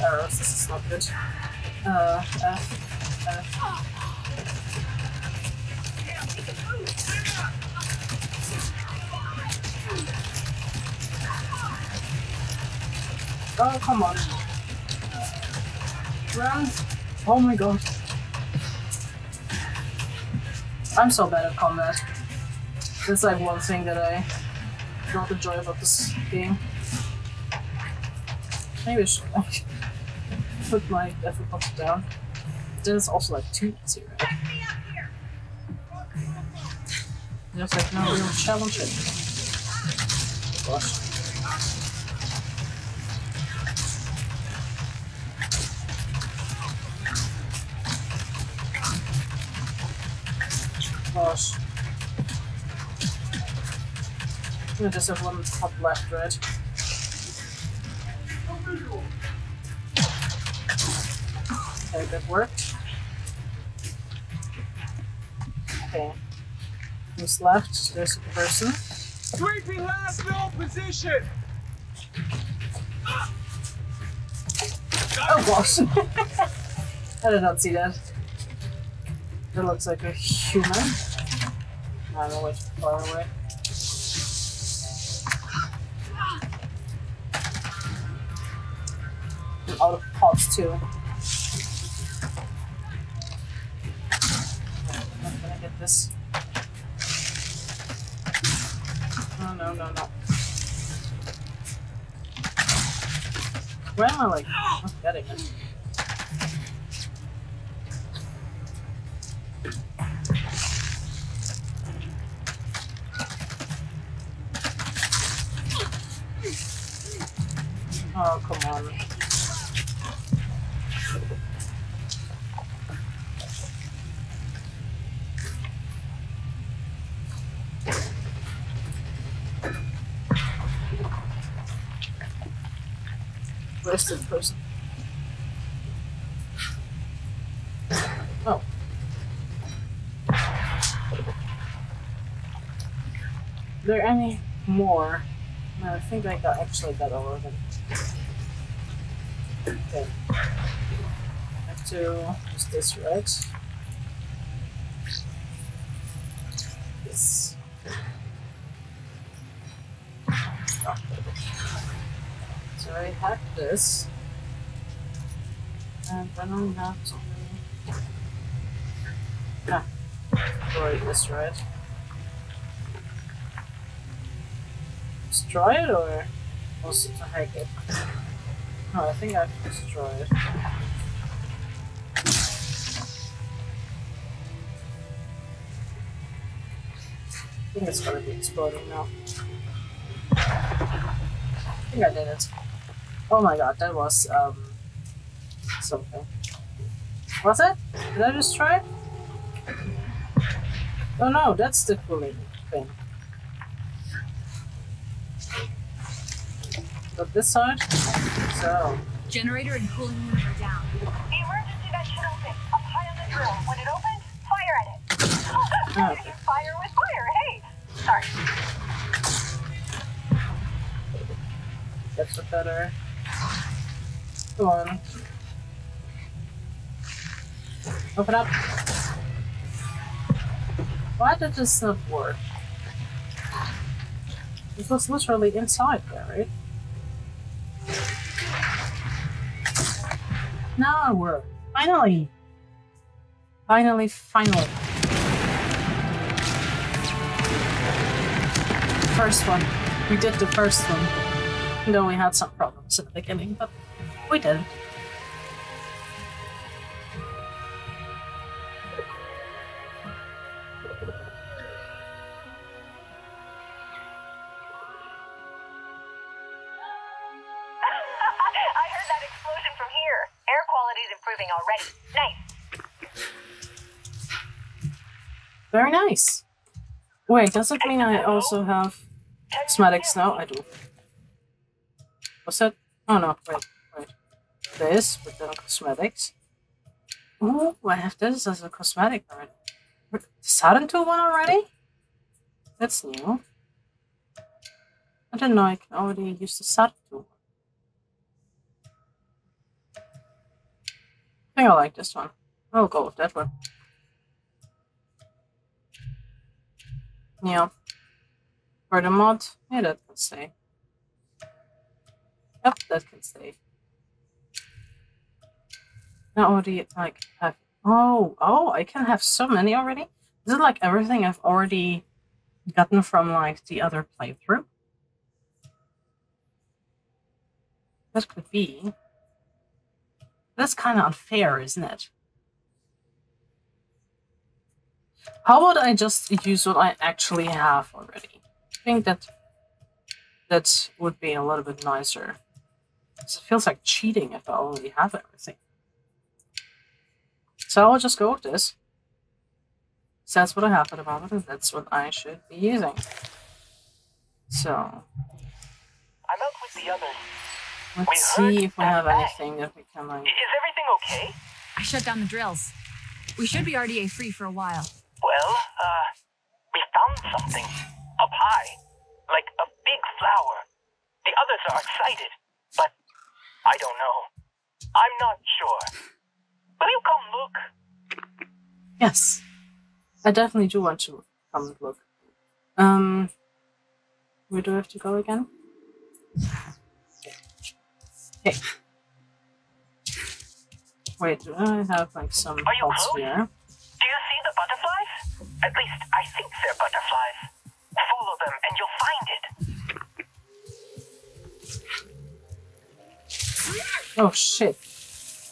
Arrows. This is not good. Uh, uh, uh. Oh, come on. Run. Oh my god. I'm so bad at combat. That's like one thing that I don't enjoy about this game. Maybe I should put my effort button down. Then it's also like too easy, right? There's like no real challenge. it. Gosh. Gosh. I just have one top left, right? That worked. Okay. Who's left? There's a person. Sweeping last known position. Oh gosh. (laughs) I did not see that. That looks like a human. I don't know which far away. I'm out of pots too. There any more? No, I think I got actually got all of them. Okay. Have to use this, right? Oh. So I have this. And then I have to. Ah. Destroy this, right? Destroy it or it to hack it? No, I think I have to destroy it. I think it's gonna be exploding now. I think I did it. Oh my god, that was um something. Was it? Did I destroy it? Oh no, that's the cooling thing. But this side? So, Generator and cooling room are down. The emergency vent should open up high on the drill. When it opens, fire at it. (laughs) Oh. Okay. fire with fire. Hey, sorry. That's a better. Come on. Open up. Why did this not work? It was literally inside there, right? Now it worked. Finally! Finally, finally. First one. We did the first one. Though we had some problems in the beginning, but we did. I Very nice. Wait, does it mean I also have cosmetics now? I do. What's that? Oh no, wait, wait. This, but then cosmetics. Oh, I have this as a cosmetic already. Saturn 2 one already? That's new. I didn't know I can already use the Saturn 2 one. I think I like this one. I'll go with that one. Yeah. For the mod, yeah, that can stay. Yep, that can stay. Now already like have oh oh I can have so many already. This Is like everything I've already gotten from like the other playthrough? That could be. That's kind of unfair, isn't it? How about I just use what I actually have already? I think that that would be a little bit nicer. It feels like cheating if I already have everything. So I'll just go with this. So that's what I have at the moment, and that's what I should be using. So I'm out with the others. let's see if we have anything that we can like. Is everything okay? I shut down the drills. We should be RDA free for a while. Well, uh, we found something up high, like a big flower. The others are excited, but I don't know. I'm not sure. Will you come look? Yes, I definitely do want to come and look. Um, where do I have to go again? Okay. Wait, do I have like some pots here? Do you see the butterflies? At least I think they're butterflies. Follow them and you'll find it. Oh shit.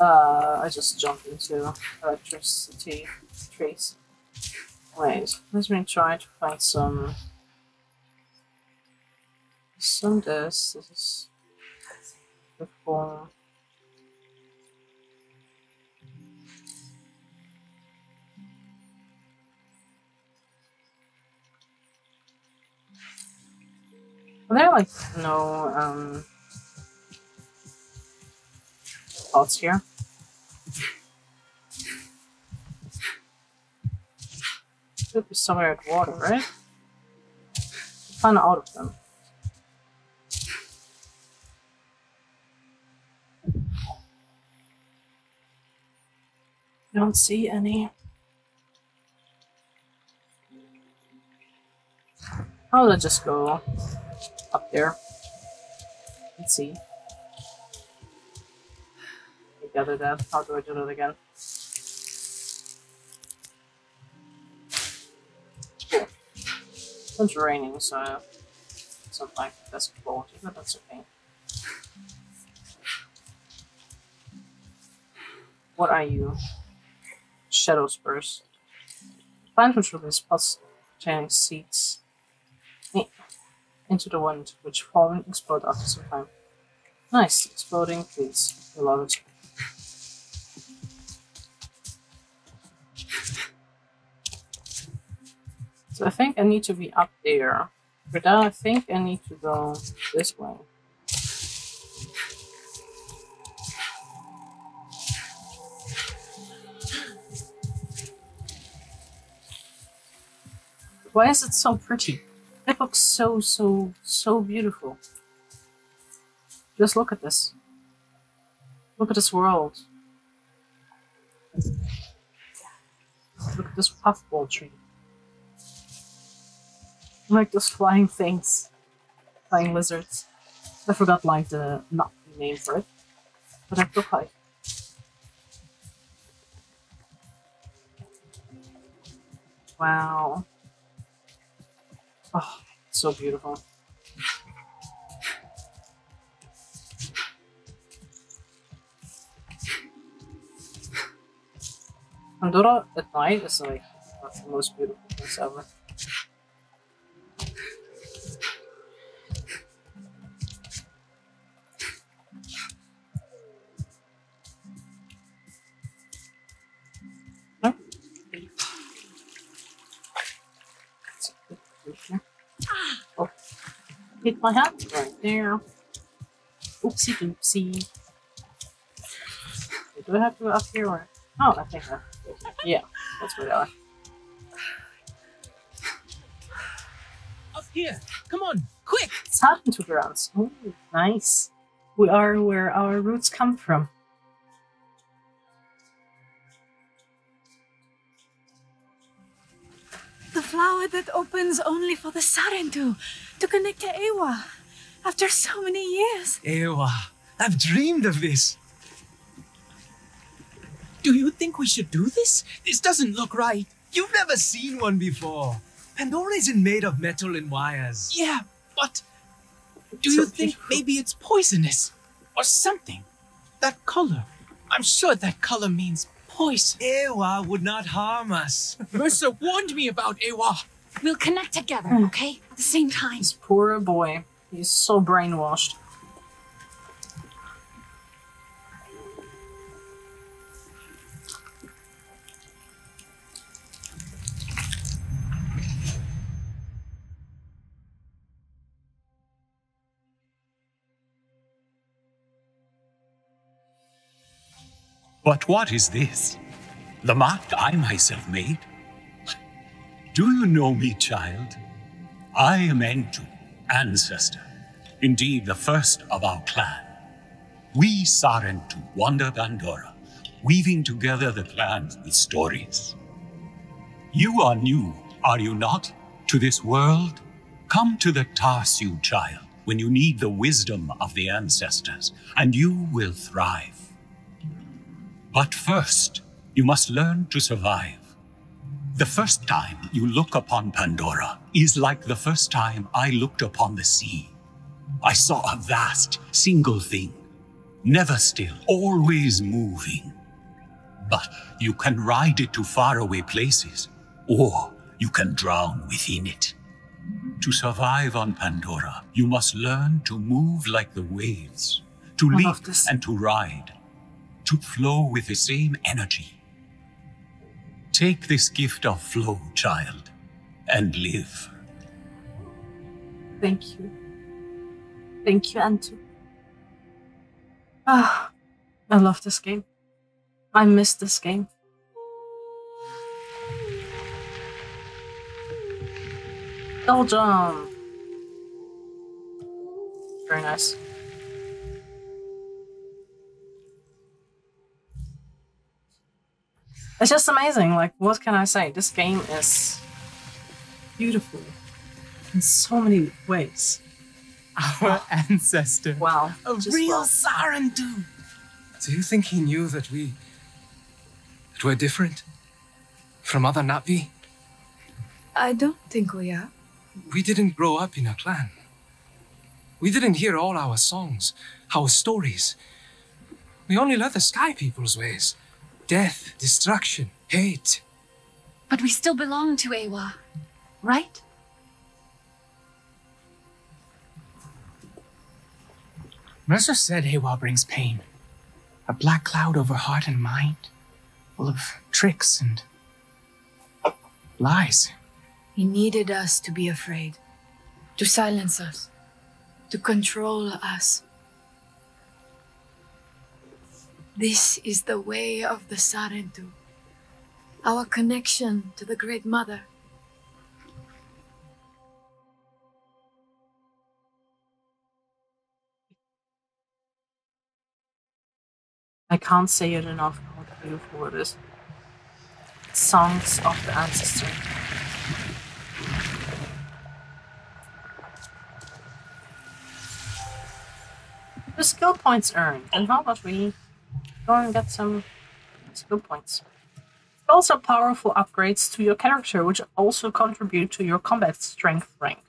Uh, I just jumped into electricity trees. Wait, let me try to find some. Some this. This is before. Are there like no um pots here? Should be somewhere at water, right? Kind of out of them. Don't see any. I'll just go up there. Let's see. Gather that. How do I do that again? It's raining, so it's not like that's quality, but that's okay. What are you? Shadow spurs. Which release pulse containing seeds into the wind, which Foreman exploded after some time. Nice, exploding, please. I love it. So I think I need to be up there. For that, I think I need to go this way. Why is it so pretty? It looks so, so, so beautiful. Just look at this. Look at this world. Look at this puffball tree. Like those flying things. Flying lizards. I forgot like the not the name for it. But I look like. Wow. Oh, so beautiful. Pandora at night is like the most beautiful place ever. Hit my hat right there. Oopsie doopsie. Do I have to go up here or? Oh, I think I. Yeah, that's where they are. Up here! Come on, quick! It's happened to grounds. Oh, nice. We are where our roots come from. The flower that opens only for the Sarentu to connect to Eywa after so many years. Eywa, I've dreamed of this. Do you think we should do this? This doesn't look right. You've never seen one before. Pandora isn't made of metal and wires. Yeah, but do you think maybe it's poisonous or something? That color. I'm sure that color means poison. Eywa would not harm us. Mercer warned me about Eywa. We'll connect together, hmm. okay? At the same time. This poor boy. He's so brainwashed. But what is this? The mark I myself made? Do you know me, child? I am Entu, ancestor, indeed the first of our clan. We Sarentu wander Pandora, weaving together the clans with stories. You are new, are you not, to this world? Come to the Tarsyu, child, when you need the wisdom of the ancestors, and you will thrive. But first, you must learn to survive. The first time you look upon Pandora is like the first time I looked upon the sea. I saw a vast, single thing, never still, always moving. But you can ride it to faraway places, or you can drown within it. To survive on Pandora, you must learn to move like the waves, to leap and to ride, to flow with the same energy. Take this gift of flow, child, and live. Thank you. Thank you, Entu. Ah, I love this game. I miss this game. Jump. Very nice. It's just amazing. Like, what can I say? This game is beautiful in so many ways. Our ancestor. Wow. A just real wow. Sarentu. Do you think he knew that we. that we're different? From other Na'vi? I don't think we are. We didn't grow up in a clan. We didn't hear all our songs, our stories. We only learned the Sky People's ways death, destruction, hate. But we still belong to Eywa, right? Mercer said Eywa brings pain. A black cloud over heart and mind, full of tricks and lies. He needed us to be afraid, to silence us, to control us. This is the way of the Sarentu, our connection to the Great Mother. I can't say it enough how beautiful it is. Songs of the Ancestor. The skill points earned, and how about we go and get some skill points? Also, powerful upgrades to your character, which also contribute to your combat strength rank.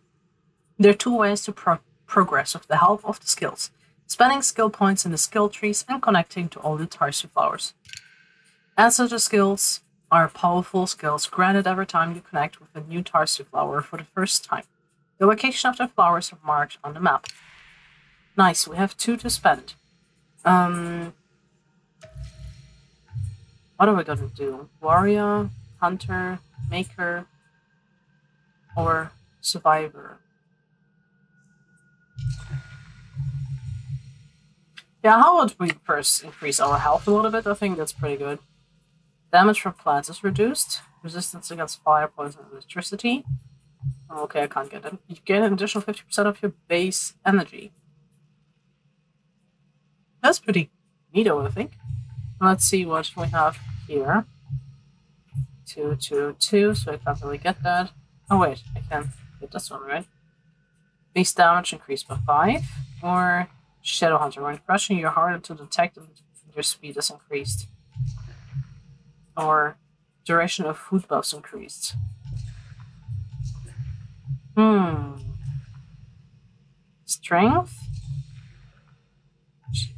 There are two ways to pro- progress with the help of the skills spending skill points in the skill trees and connecting to all the Tarsyu flowers. Ancestor skills are powerful skills granted every time you connect with a new Tarsyu flower for the first time. The location of the flowers are marked on the map. Nice, we have two to spend. Um, what are we gonna do? Warrior, Hunter, Maker, or Survivor? Yeah, how would we first increase our health a little bit? I think that's pretty good. Damage from plants is reduced. Resistance against fire, poison, electricity. Okay, I can't get it. You get an additional 50% of your base energy. That's pretty neato, I think. Let's see what we have here. Two, two, two, so I can't really get that. Oh wait, I can get this one, right? Base damage increased by five. Or Shadow Hunter. When crushing, you're harder to detect and your speed is increased. Or duration of food buffs increased. Hmm. Strength?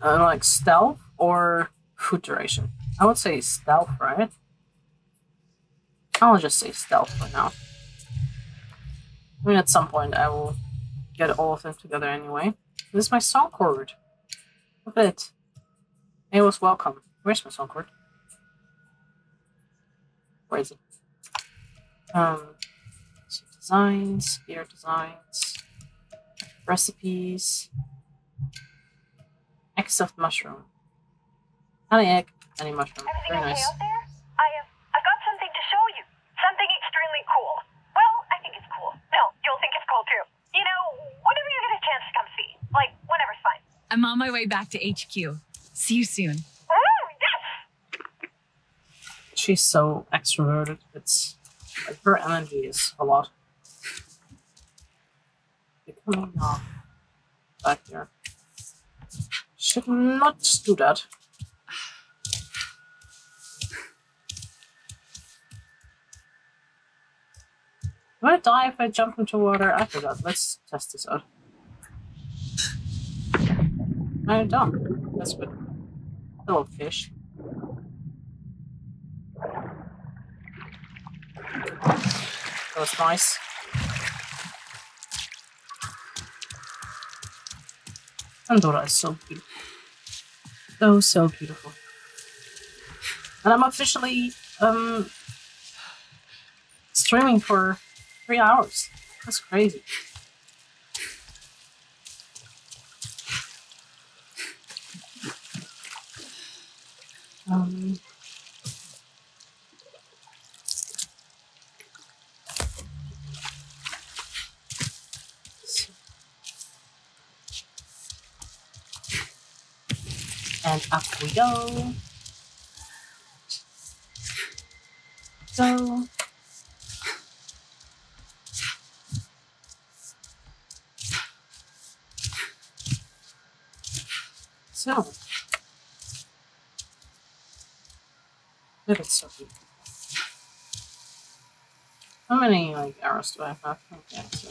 Uh, like stealth or food duration? I would say stealth, right? I'll just say stealth for now. I mean, at some point I will get all of them together anyway. This is my song cord. At it. It was welcome. Where's my song cord? Where is it? Um, so designs, gear designs, recipes, egg stuffed mushroom. Honey egg, honey mushroom. Very Everything nice. okay out there? I have. I've got something to show you. Something extremely cool. Well, I think it's cool. No, you'll think it's cool too. You know, whenever you get a chance to come see, like whenever's fine. I'm on my way back to HQ. See you soon. Ooh, yes. She's so extroverted. It's like her energy is a lot. Becoming off back there. Should not do that. Will I die if I jump into water? I forgot. Let's test this out. I don't. That's good. Little fish. That was nice. Pandora is so beautiful. So, so beautiful. And I'm officially um streaming for three hours. That's crazy. Um, and up we go. So. So. Do I have? Okay, so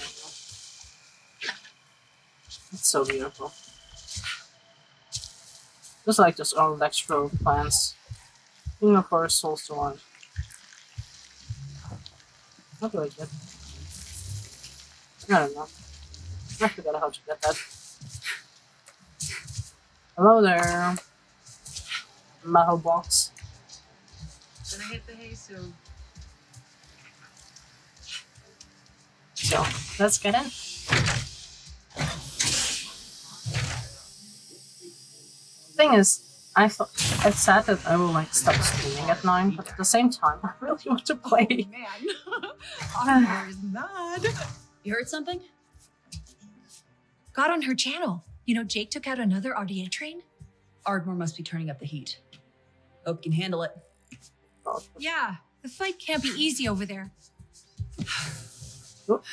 it's so beautiful. Just like those old electro plants. King of Forest Souls to one. How do I get? I don't know. I forgot how to get that. Hello there. Metal box. Gonna hit the hay soon. So let's get in. Thing is, I thought I said that I will like stop streaming at nine, but at the same time, I really want to play. Oh, Oliver (laughs) is mad. You heard something? Got on her channel. You know, Jake took out another RDA train. Ardmore must be turning up the heat. Hope you can handle it. Oh. Yeah, the fight can't be easy over there. (sighs)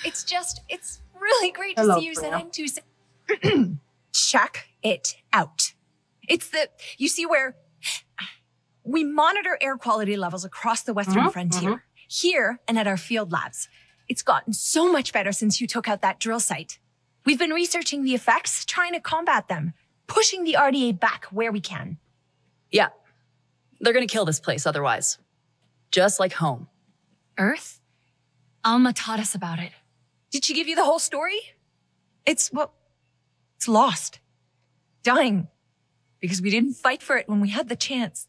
It's just, it's really great to Hello, see you Freya. setting to s- (clears throat) check it out. It's the, you see where we monitor air quality levels across the Western Mhm, frontier, mhm. here and at our field labs. It's gotten so much better since you took out that drill site. We've been researching the effects, trying to combat them, pushing the RDA back where we can. Yeah. They're gonna kill this place otherwise. Just like home. Earth? Alma taught us about it. Did she give you the whole story? It's well, it's lost, dying, because we didn't fight for it when we had the chance.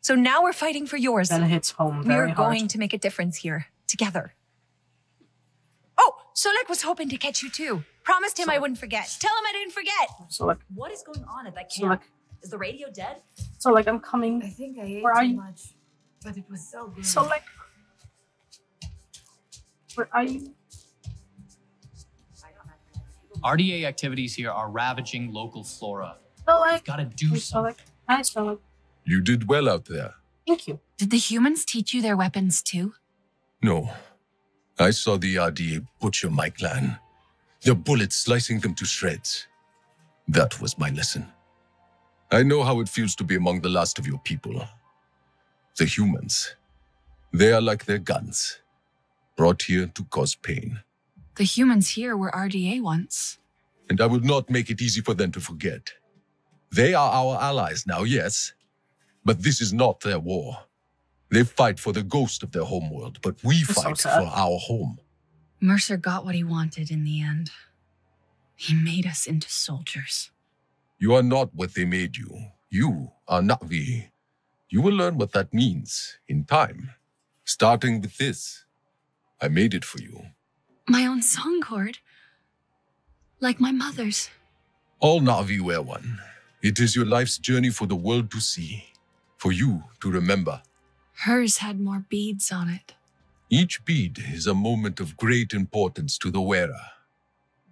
So now we're fighting for yours. That hits home very We are hard. going to make a difference here together. Oh, Solek was hoping to catch you too. Promised him I wouldn't forget. Tell him I didn't forget. Solek. What is going on at that camp? Solek. Is the radio dead? Solek, I'm coming. I think I ate Where too much, but it was so good. So like, where are you? RDA activities here are ravaging local flora. So like, Gotta do so like, hi, so like, You did well out there. thank you. Did the humans teach you their weapons too? No. I saw the RDA butcher my clan. Their bullets slicing them to shreds. That was my lesson. I know how it feels to be among the last of your people. The humans. They are like their guns, brought here to cause pain. The humans here were RDA once. And I will not make it easy for them to forget. They are our allies now, yes, but this is not their war. They fight for the ghost of their homeworld, but we That's fight sad. for our home. Mercer got what he wanted in the end. He made us into soldiers. You are not what they made you. You are Na'vi. You will learn what that means in time. Starting with this. I made it for you. My own song cord. Like my mother's. All Na'vi wear one. It is your life's journey for the world to see, for you to remember. Hers had more beads on it. Each bead is a moment of great importance to the wearer.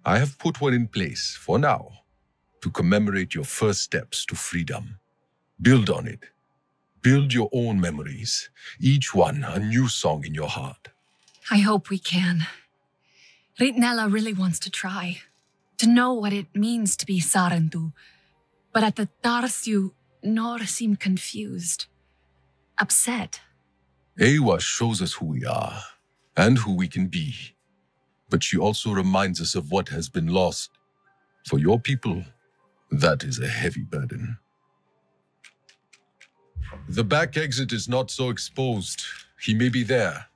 I have put one in place for now to commemorate your first steps to freedom. Build on it. Build your own memories, each one a new song in your heart. I hope we can. Ritnella really wants to try. To know what it means to be Sarentu. But at the Tarsyu, Nor seemed confused. Upset. Eywa shows us who we are and who we can be. But she also reminds us of what has been lost. For your people, that is a heavy burden. The back exit is not so exposed. He may be there.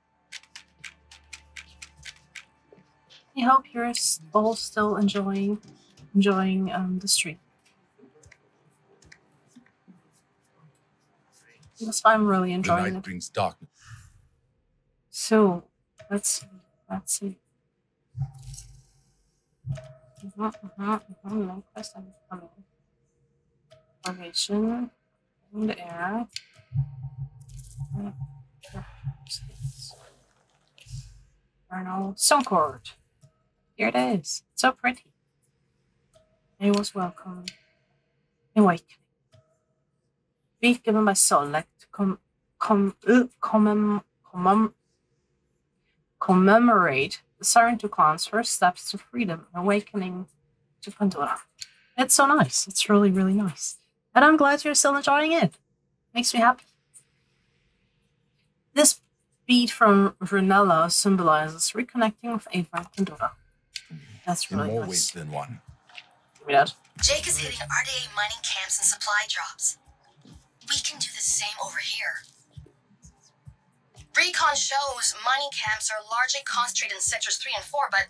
I hope you're all still enjoying enjoying um, the stream. Yes, I'm really enjoying The night it. brings darkness. So let's see. Let's see. Mhm, mhm, mhm, no question coming. Formation in the air. Eternal song cord. Here it is. So pretty. It was welcome. Awakening. Beat given by Solek. Com, com, uh, commem, commem, commemorate the Sarentu clan's first steps to freedom and awakening to Pandora. It's so nice. It's really, really nice. And I'm glad you're still enjoying it. Makes me happy. This bead from Renella symbolizes reconnecting with Eywa and Pandora. That's In more nice. ways than one. Give me that. Jake is hitting RDA mining camps and supply drops. We can do the same over here. Recon shows mining camps are largely concentrated in sectors 3 and 4, but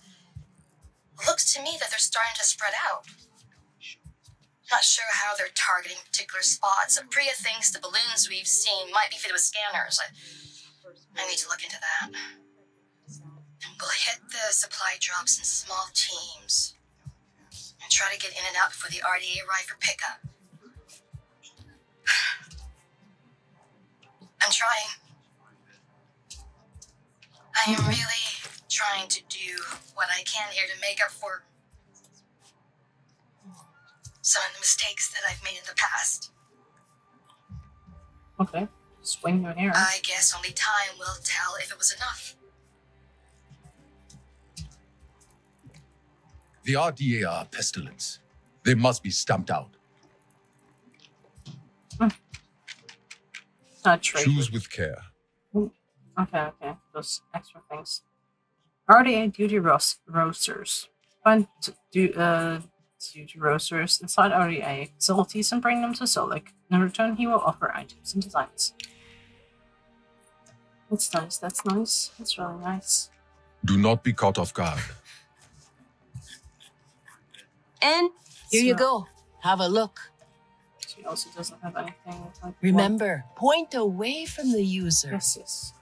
looks to me that they're starting to spread out. Not sure how they're targeting particular spots. Priya thinks the balloons we've seen might be fitted with scanners. I, I need to look into that. We'll hit the supply drops in small teams and try to get in and out before the RDA arrive for pickup. (sighs) I'm trying. I am really trying to do what I can here to make up for some of the mistakes that I've made in the past. Okay. Swing your hair. I guess only time will tell if it was enough. The RDA are a pestilence. They must be stamped out. Not true. Choose with care. Okay, okay. Those extra things. RDA duty ros- roasters. Find du- uh, duty roasters inside RDA facilities and bring them to Solek. In return, he will offer items and designs. That's nice. That's nice. That's really nice. Do not be caught off guard. And here you go. Have a look. She also doesn't have anything like. Remember, point away from the user. Yes, yes.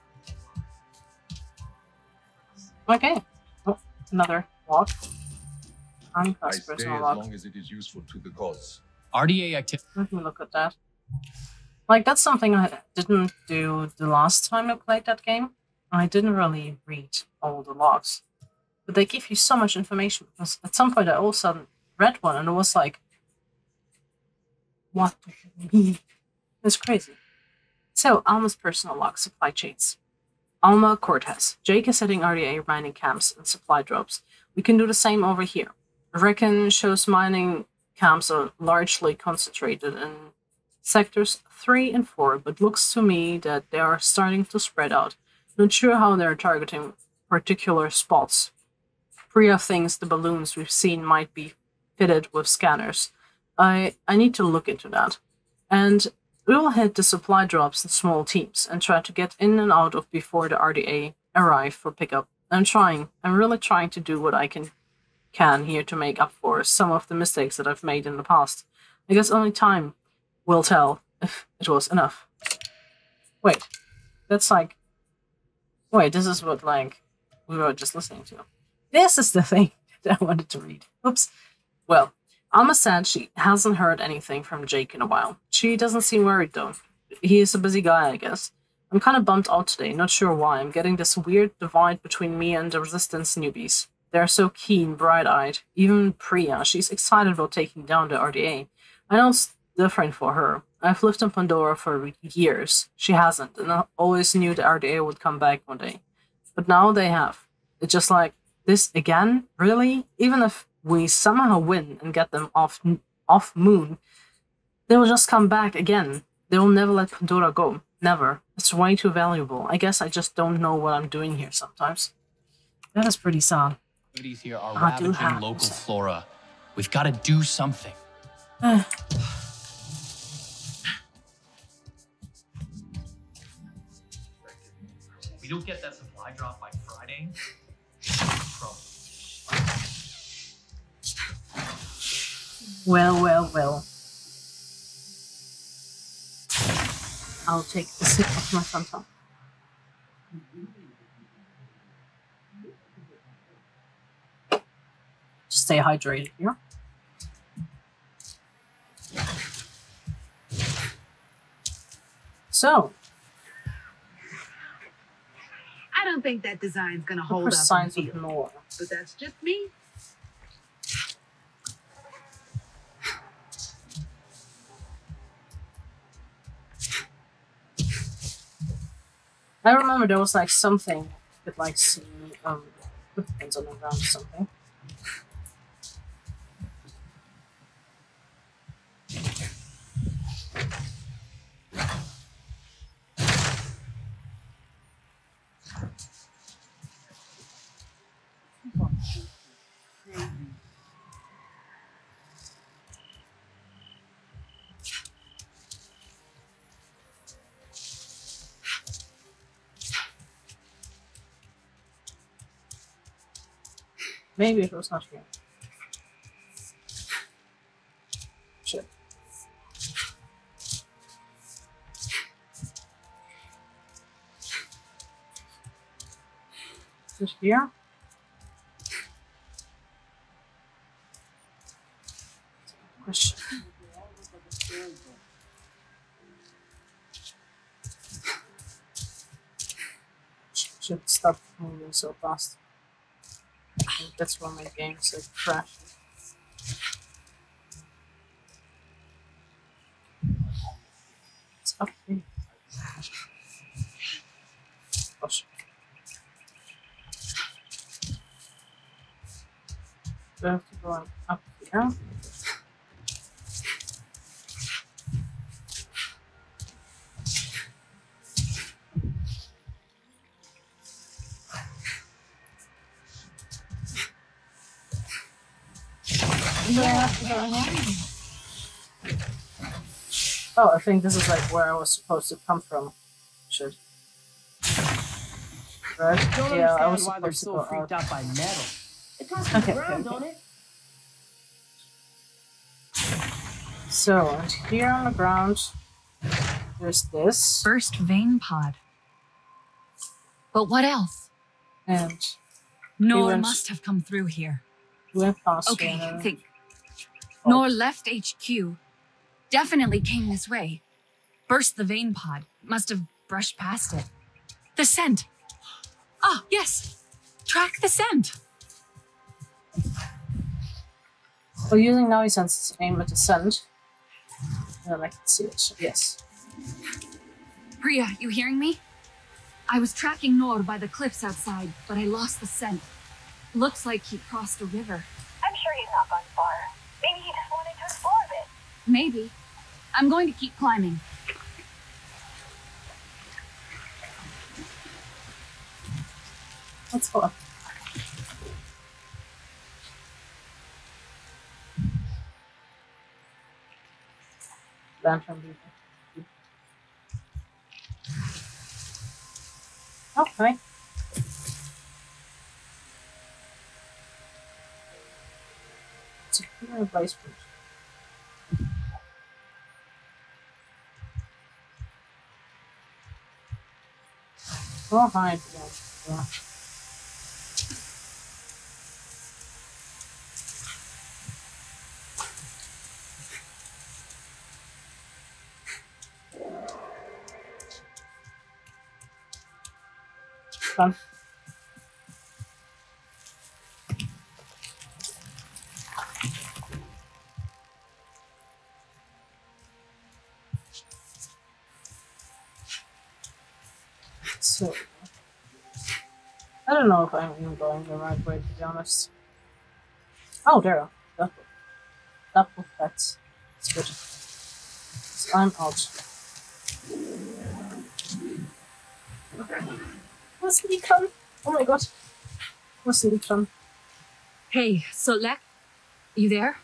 Okay. Oh, another walk. I Unclass stay personal as log. long as it is useful to the cause. RDA activity. Let me look at that. Like that's something I didn't do the last time I played that game. I didn't really read all the logs, but they give you so much information. Because at some point I all of a sudden read one and it was like, "What do you mean?" It's crazy. So Alma's personal log supply chains. Alma Cortez. Jake is setting RDA mining camps and supply drops. We can do the same over here. Reckon shows mining camps are largely concentrated in sectors 3 and 4, but looks to me that they are starting to spread out. Not sure how they're targeting particular spots. Priya thinks the balloons we've seen might be fitted with scanners. I, I need to look into that. And we will hit the supply drops in small teams and try to get in and out of before the RDA arrive for pickup. I'm trying. I'm really trying to do what I can can here to make up for some of the mistakes that I've made in the past. I guess only time will tell if it was enough. Wait, that's like. Wait, this is what like we were just listening to. This is the thing (laughs) that I wanted to read. Oops. Well, Alma said she hasn't heard anything from Jake in a while. She doesn't seem worried though. He is a busy guy, I guess. I'm kind of bummed out today, not sure why. I'm getting this weird divide between me and the Resistance newbies. They're so keen, bright eyed. Even Priya, she's excited about taking down the RDA. I know it's different for her. I've lived in Pandora for years. She hasn't, and I always knew the RDA would come back one day. But now they have. It's just like, this again? Really? Even if we somehow win and get them off off moon, they will just come back again. They will never let Pandora go. Never. It's way too valuable. I guess I just don't know what I'm doing here sometimes. That is pretty sad. Activities here are ah, I ravaging have local flora. We've got to do something. (sighs) We don't get that supply drop by Friday. (laughs) Well, well, well. I'll take the sip of my Fanta. Stay hydrated here. So, I don't think that design's gonna hold up. signs of. But that's just me. I remember there was like something that like see um footprints on the ground or something. Maybe it was not here. Shit. Is it here? Question. Should stop moving so fast that's why my games so crashing. It's up here. Oh, shit. So I have to go up here. Think this is like where I was supposed to come from. Should. Right? Don't yeah, I was why they're supposed to so go freaked out. out by metal. It comes from Okay, ground, okay, don't it? So, and here on the ground, there's this. First vein pod. But what else? And Nor went- must have come through here. we went past Okay, here and think. Nor left HQ. Definitely came this way. Burst the vein pod. Must have brushed past it. The scent. Ah, yes. Track the scent. Well, using now senses aim at the scent. And then I can see it. Yes. Priya, you hearing me? I was tracking Nor by the cliffs outside, but I lost the scent. Looks like he crossed a river. I'm sure he's not gone far. Maybe he just wanted to explore a bit. Maybe. I'm going to keep climbing. Let's go. Lantern beaver. Okay. It's a clear replacement. Go hide. Yeah. yeah. Done. Don't know if I'm even going the right way, to be honest. Oh, there. Double. Double fats. It's good. So I'm out. Wasn't he come? Oh my god. Wasn't he come? Hey, Solek, you there?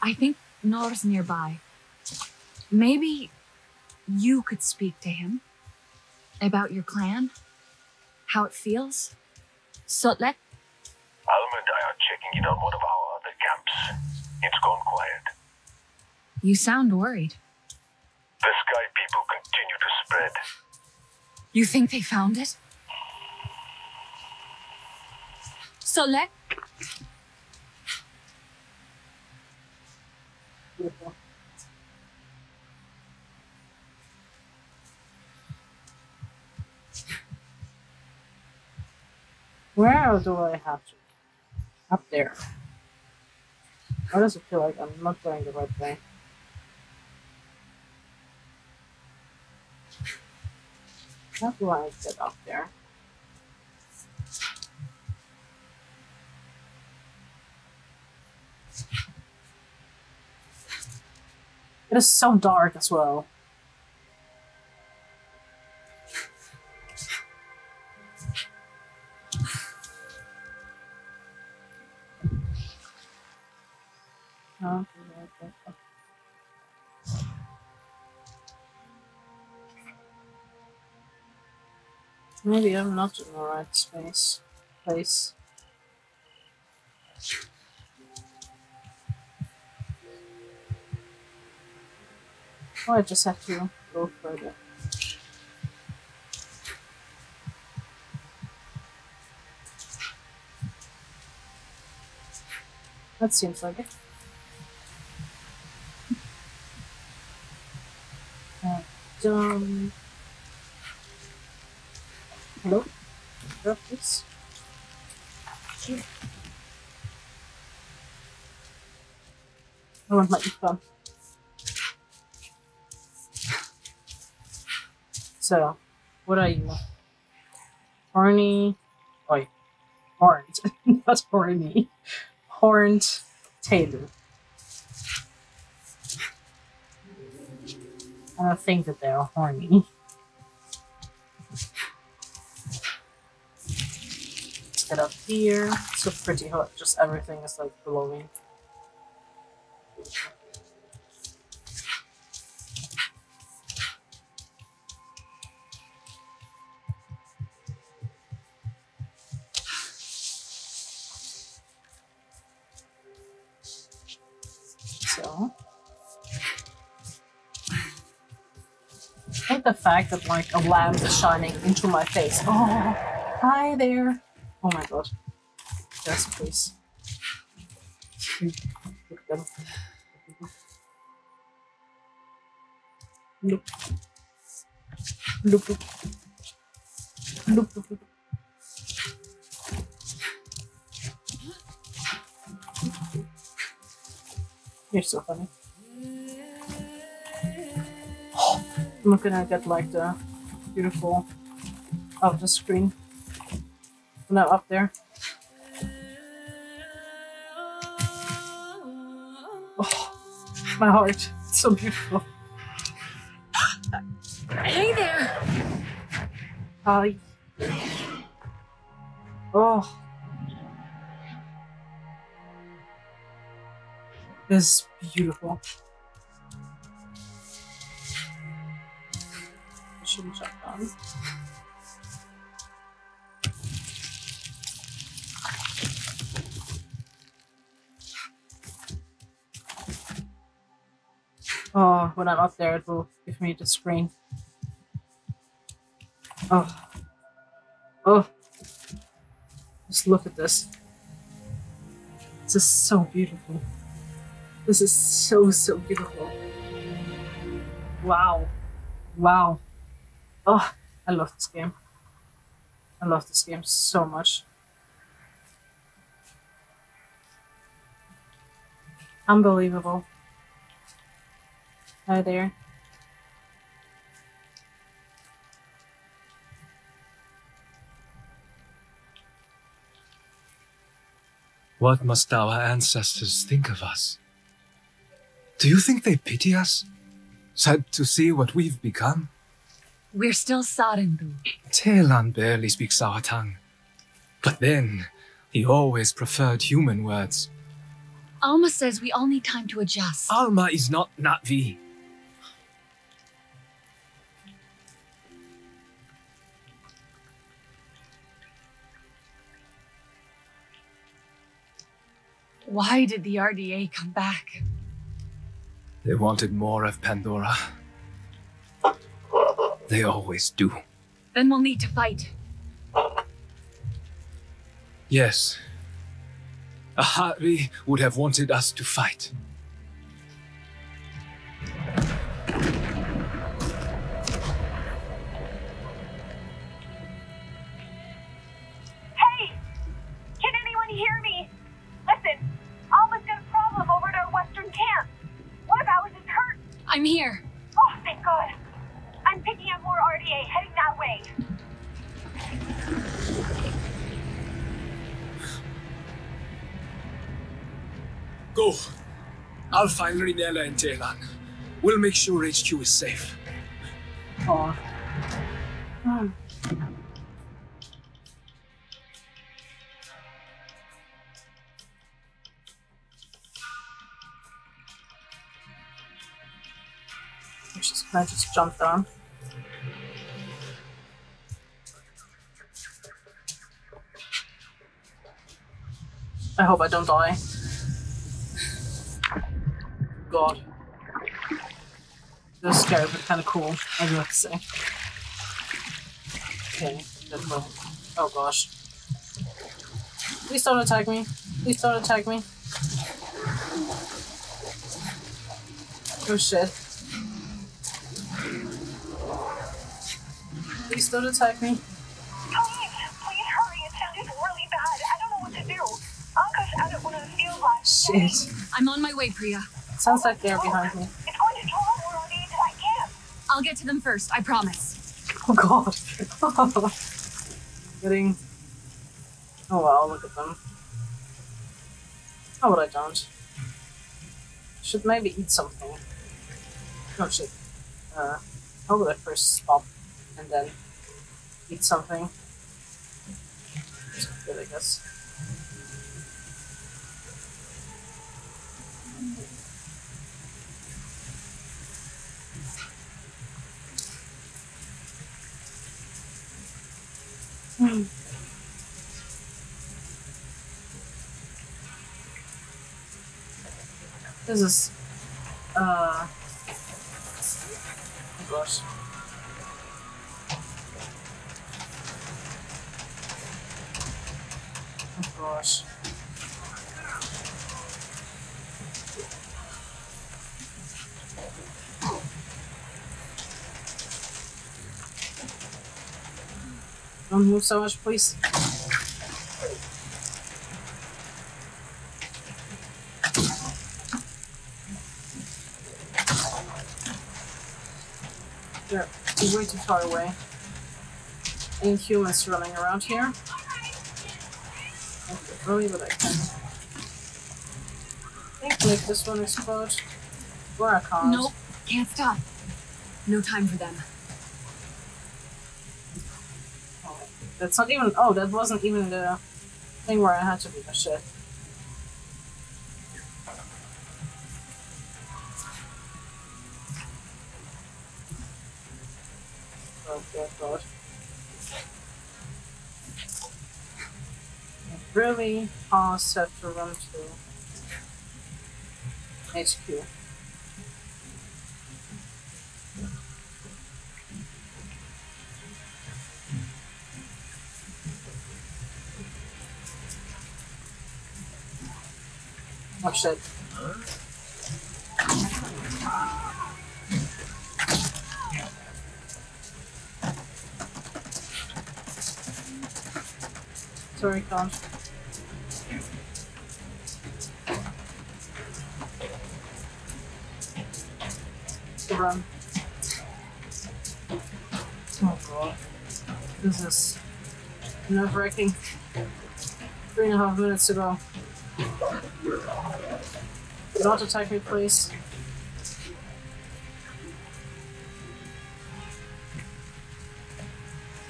I think Nor's nearby. Maybe you could speak to him about your clan, how it feels. Solek, Alma and I are checking in on one of our other camps. It's gone quiet. you sound worried. The Sky people continue to spread. You think they found it? Beautiful. Where do I have to? Up there. Why does it feel like I'm not going the right way? How do I get up there? It is so dark as well. Maybe I'm not in the right space. Place. Oh, I just have to go further. That seems like it. (laughs) Um, hello? Drop this. I want my econ. So, what are you? Horny. Oi. horned, (laughs) not horny. Horned Taylor. I don't think that they're horny. Up here. So pretty hot. Just everything is like glowing. So. The fact that like a lamp is shining into my face. Oh, hi there. Oh my god. Yes, please. Look at them. Look. Look. Look. Look. Look. look. You're so funny. (gasps) I'm not gonna get like the beautiful of the screen. No, up there. Oh, my heart. It's so beautiful. Hey there! Hi. Oh. This is beautiful. I shouldn't jump down. When I'm up there, it will give me the screen. Oh. Oh. Just look at this. This is so beautiful. This is so, so beautiful. Wow. Wow. Oh, I love this game. I love this game so much. Unbelievable. Hi there. What must our ancestors think of us? Do you think they pity us? Sad to see what we've become? We're still Sarentu. Taylan barely speaks our tongue. But then, he always preferred human words. Alma says we all need time to adjust. Alma is not Na'vi. Why did the RDA come back? They wanted more of Pandora. They always do. Then we'll need to fight. Yes. Ahari would have wanted us to fight. I'm here. Oh, thank God. I'm picking up more RDA heading that way. Go. I'll find Rinella and Taylan. We'll make sure HQ is safe. Aw. Hmm. I'm just gonna just jump down. I hope I don't die. God. It was scary, but kind of cool, I do have to say. Okay, let's go. Oh gosh. Please don't attack me. Please don't attack me. Oh shit. Please don't attack me. Please, please hurry. It sounded really bad. I don't know what to do. Anka's out at one of the field labs. Shit. I'm on my way, Priya. Sounds like they're behind me. It's going to draw more RDA to that camp. I'll get to them first, I promise. Oh god. (laughs) Getting. Oh well, look at them. Oh, but I don't. Should maybe eat something. No, shit. Uh, how would I first stop and then eat something? That's good, I guess. Hmm. This is uh oh gosh. Oh, gosh. Don't move so much, please. They're way too far away. Any humans running around here? Really, but I can. I think make this one explode. Or I can't. Nope, can't stop. No time for them. Oh, that's not even. Oh, that wasn't even the thing where I had to beat the shit. I really set to run to HQ. Oh shit. Sorry, Conch. Oh god. This is nerve wracking. Three and a half minutes to go. Do not attack me, please.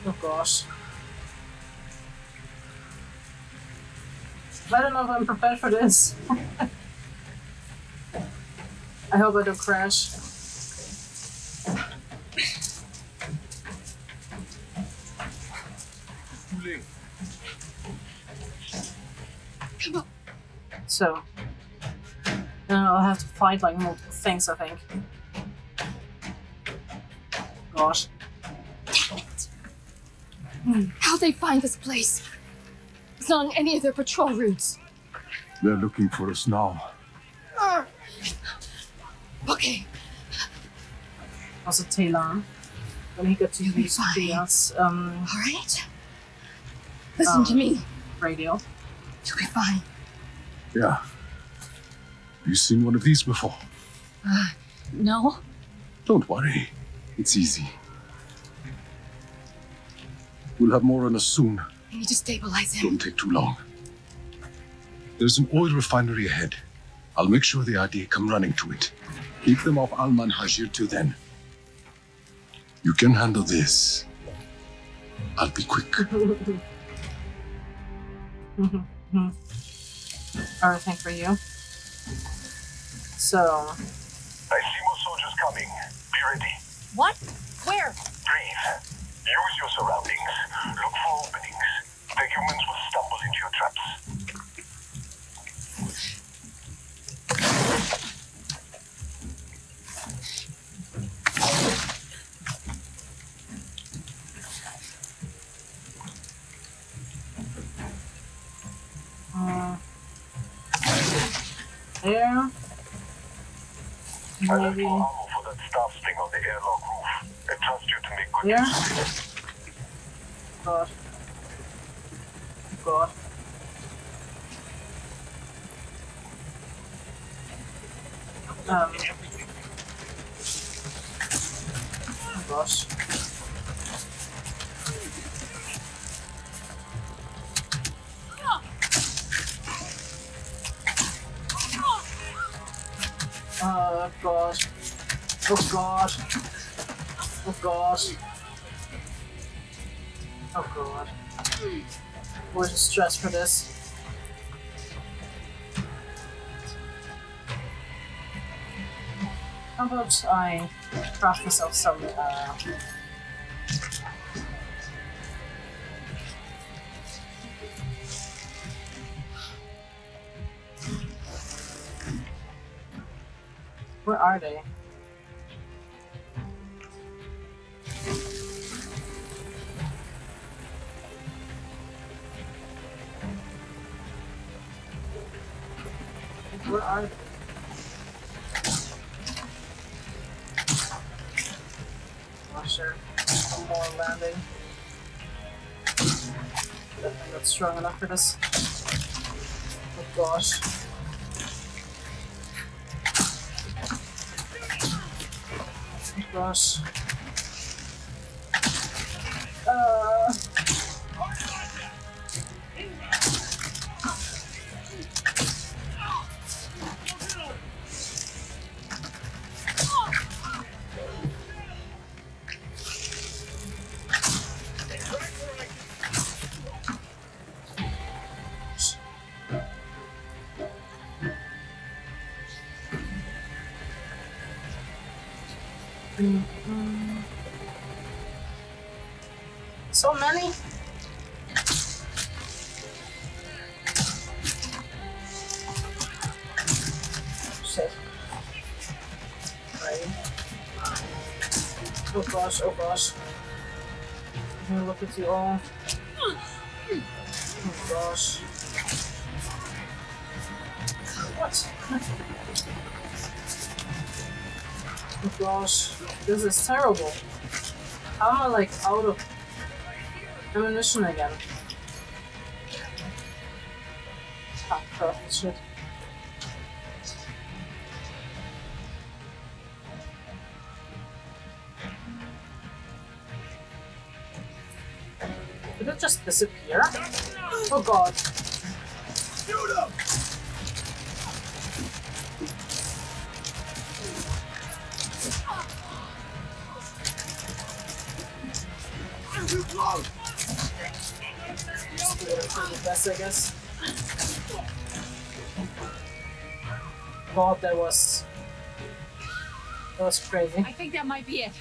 Oh gosh. I don't know if I'm prepared for this. (laughs) I hope I don't crash. So, uh, I'll have to fight like multiple things, I think. Gosh. How'd they find this place? It's not on any of their patrol routes. They're looking for us now. Ah. Okay. Also Taylor. When he got to use Dia's um Alright. Listen to um, me. radio. You'll be fine. Yeah. Have You seen one of these before? Uh, no? Don't worry. It's easy. We'll have more on us soon. I need to stabilize him. Don't take too long. There's an oil refinery ahead. I'll make sure the RDA come running to it. Keep them off Alman Hajir till then. You can handle this. I'll be quick. (laughs) Everything for you. So, I see more soldiers coming. Be ready. What? Where? Breathe. Use your surroundings. Look for openings. The humans will stumble into your traps. uh, there. I left Maybe. More We're for this. How about I craft myself some uh, Where are they? This. Oh gosh. Oh gosh. Gonna you all. Gosh. What? Oh gosh, this is terrible. How am I like out of ammunition again? Ah, crap, shit. Just disappear? Oh god. Just do it for the best, I guess. God, that was that was crazy. I think that might be it.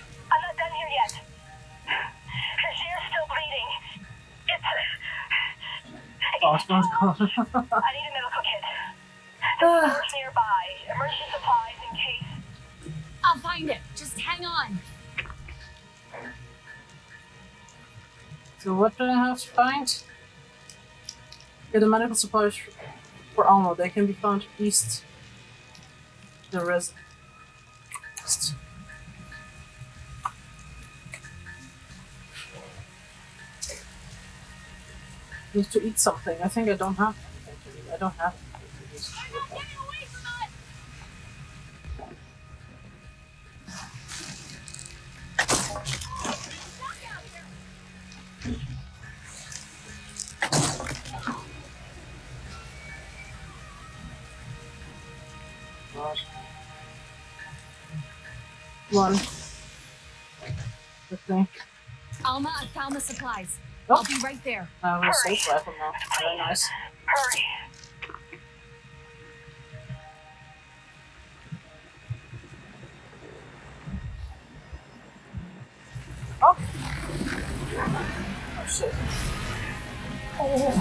It's. Oh, God, God. I need a medical kit. (sighs) There's a nurse nearby. Emergency supplies in case. I'll find it. Just hang on. So what do I have to find? Get the medical supplies for Alma. They can be found east. The res. east. Need to eat something. I think I don't have anything to eat. I don't have. One. Good thing. Alma, I found the supplies. Oh. I'll be right there. A safe. Very nice. Hurry. Oh! Oh shit. Oh!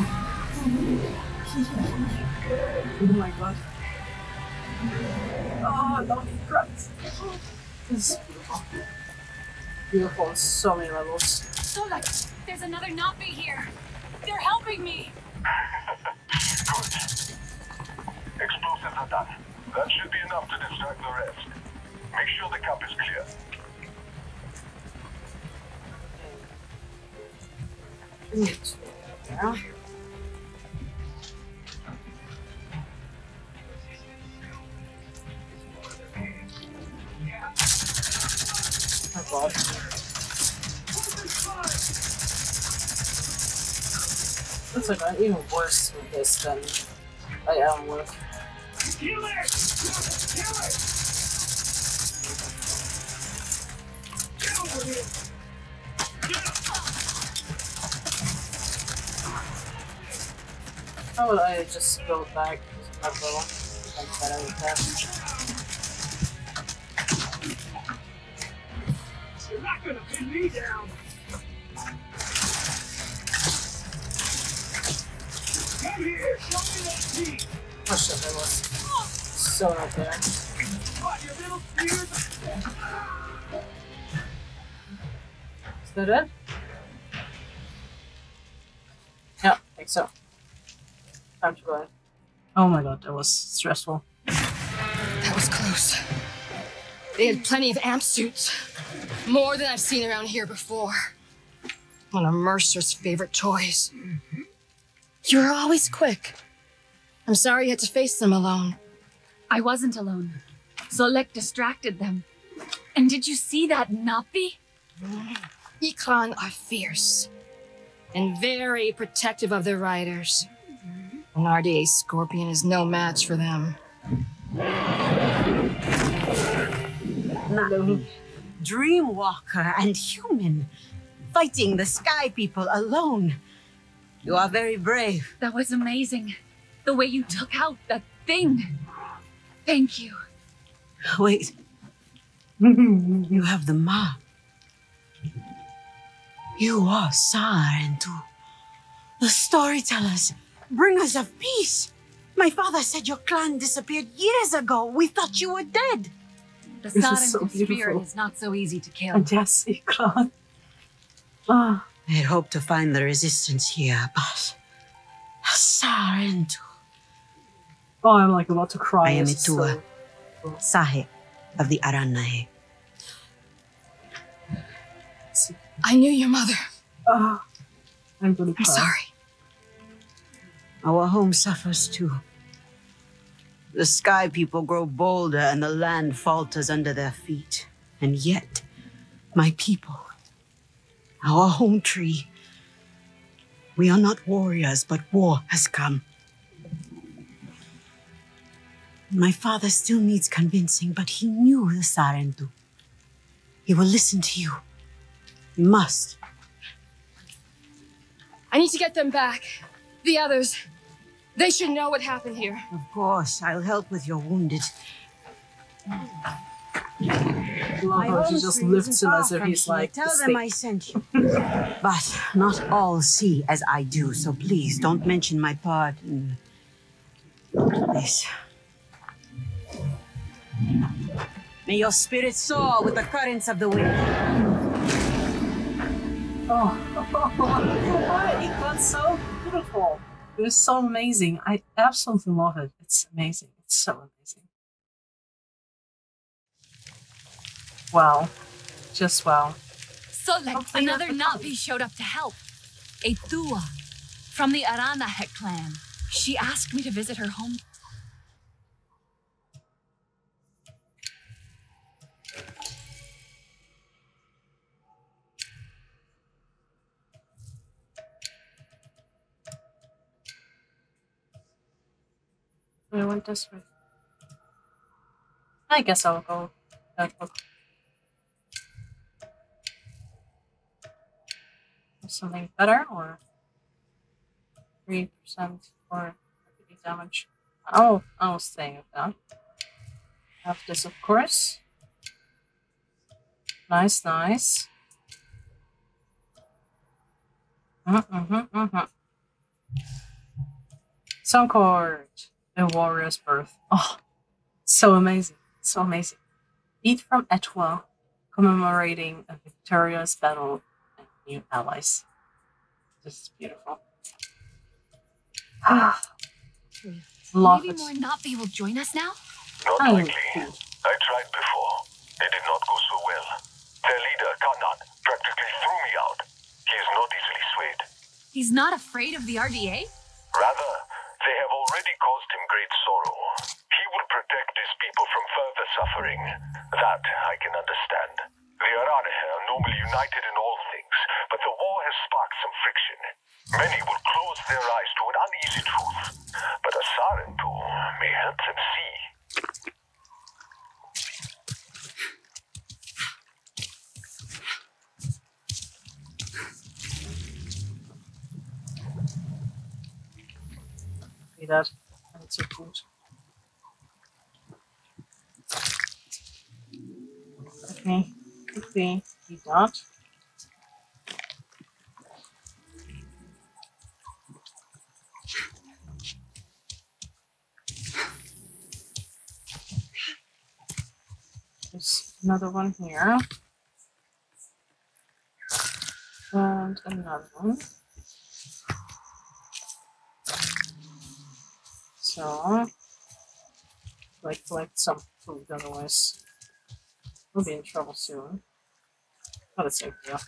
oh my god. Oh, no, Christ. This is beautiful. Beautiful on so many levels. Solek, there's another Na'vi here. They're helping me. Good. Explosives are done. That should be enough to distract the rest. Make sure the camp is clear. Yeah. Oh god. That's like I'm even worse with this than I am with. Healer! Healer! How would I just go back to little that I would have? You're not gonna pin me down! Here, show me that teeth. Oh shit, that was so not there. What, your little tears? Is that it? Yeah, I think so. Time to go. Oh my god, that was stressful. That was close. They had plenty of amp suits. More than I've seen around here before. One of Mercer's favorite toys. Mm-hmm. You were always quick. I'm sorry you had to face them alone. I wasn't alone. Solek distracted them. And did you see that Na'vi? Ikran are fierce and very protective of their riders. An RDA Scorpion is no match for them. Na'vi, Dreamwalker and human, fighting the Sky People alone. You are very brave. That was amazing. The way you took out that thing. Thank you. Wait. (laughs) you have the map. You are Sarentu. The storytellers, bringers of peace. My father said your clan disappeared years ago. We thought you were dead. The This is so Sarentu spirit is not so easy to kill. And yes, Ikran. Ah, I had hoped to find the resistance here, but Sarentu. oh, I'm like about to cry. I am Itua, so- Sahe of the Aranahe. I knew your mother. Ah, I'm gonna I'm sorry. Our home suffers too. The sky people grow bolder and the land falters under their feet. And yet, my people, our home tree, we are not warriors, but war has come. My father still needs convincing, but he knew the Sarentu. He will listen to you. He must. I need to get them back. The others. They should know what happened here. Of course, I'll help with your wounded. I love how she just lifts him as if he's like Tell the them. I sent you. but not all see as I do, so please don't mention my part in this. May your spirit soar with the currents of the wind. (laughs) Oh, (laughs) it got so beautiful. It was so amazing. I absolutely love it. It's amazing. It's so amazing. Wow. Just wow. Solek, another Na'vi showed up to help. A Thua from the Aranahet clan. She asked me to visit her home. I went this way. I guess I'll go that book. Something better or three percent for RPG damage. Oh, I was staying with that. Have this, of course. Nice, nice. Mm-hmm, mm-hmm. Song cord, a warrior's birth. Oh, so amazing, so amazing. Beat from Eywa, commemorating a victorious battle new allies. This is beautiful. Ah, love Maybe it. more Na'vi will join us now? Not I likely. I tried before. It did not go so well. Their leader, Kanan, practically threw me out. He is not easily swayed. He's not afraid of the RDA? Rather, they have already caused him great sorrow. He will protect his people from further suffering. That I can understand. The Aranahe are normally united some friction. Many will close their eyes to an uneasy truth, but a silent tool may help them see. That? Okay, could be that. Another one here. And another one. So, like collect some food, otherwise we'll be in trouble soon. Not a safe deal.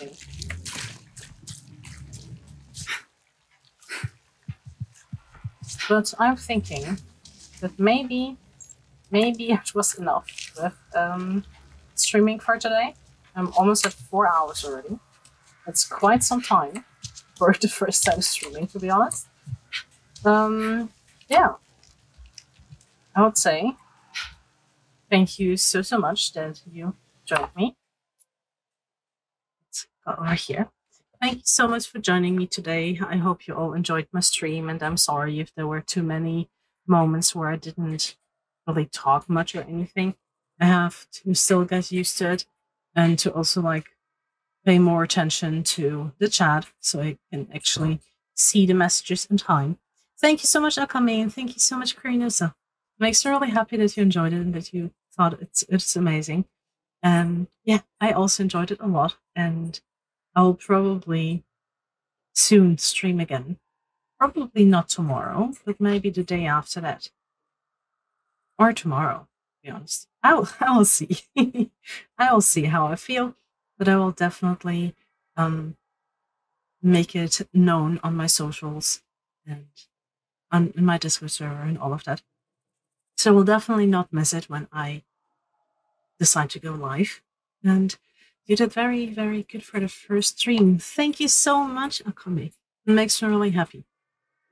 Okay. But I'm thinking that maybe, maybe (laughs) it was enough with um, streaming for today. I'm almost at four hours already. That's quite some time for (laughs) the first time streaming, to be honest. Um, yeah. I would say thank you so, so much that you joined me. Let's go over here. Thank you so much for joining me today. I hope you all enjoyed my stream, and I'm sorry if there were too many moments where I didn't really talk much or anything. I have to still get used to it and to also like pay more attention to the chat so I can actually see the messages in time. Thank you so much, Akame, thank you so much, Karinosa. Makes me really happy that you enjoyed it and that you thought it's it's amazing. And yeah, I also enjoyed it a lot, and I'll probably soon stream again. Probably not tomorrow, but maybe the day after that. Or tomorrow, to be honest. I will, (laughs) I will see. I will see how I feel, but I will definitely um, make it known on my socials and on my Discord server and all of that. So we'll definitely not miss it when I decide to go live. And you did very, very good for the first stream. Thank you so much, Akame. It makes me really happy.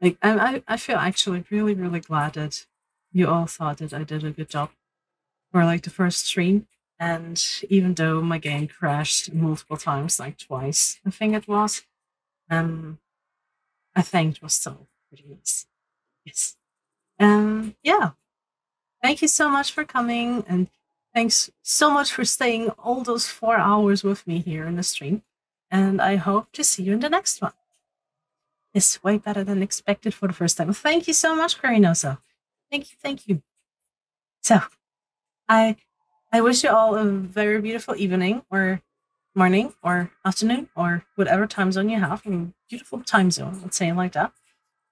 Like I, I feel actually really, really glad that you all thought that I did a good job for like the first stream. And even though my game crashed multiple times, like twice, I think it was, um, I think it was still pretty nice. Yes. Um, yeah. Thank you so much for coming and thanks so much for staying all those four hours with me here in the stream. And I hope to see you in the next one. It's way better than expected for the first time. Thank you so much, Carinosa. Thank you, thank you. So, I I wish you all a very beautiful evening or morning or afternoon or whatever time zone you have. I mean, beautiful time zone, let's say it like that.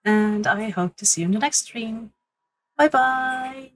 And I hope to see you in the next stream. Bye bye.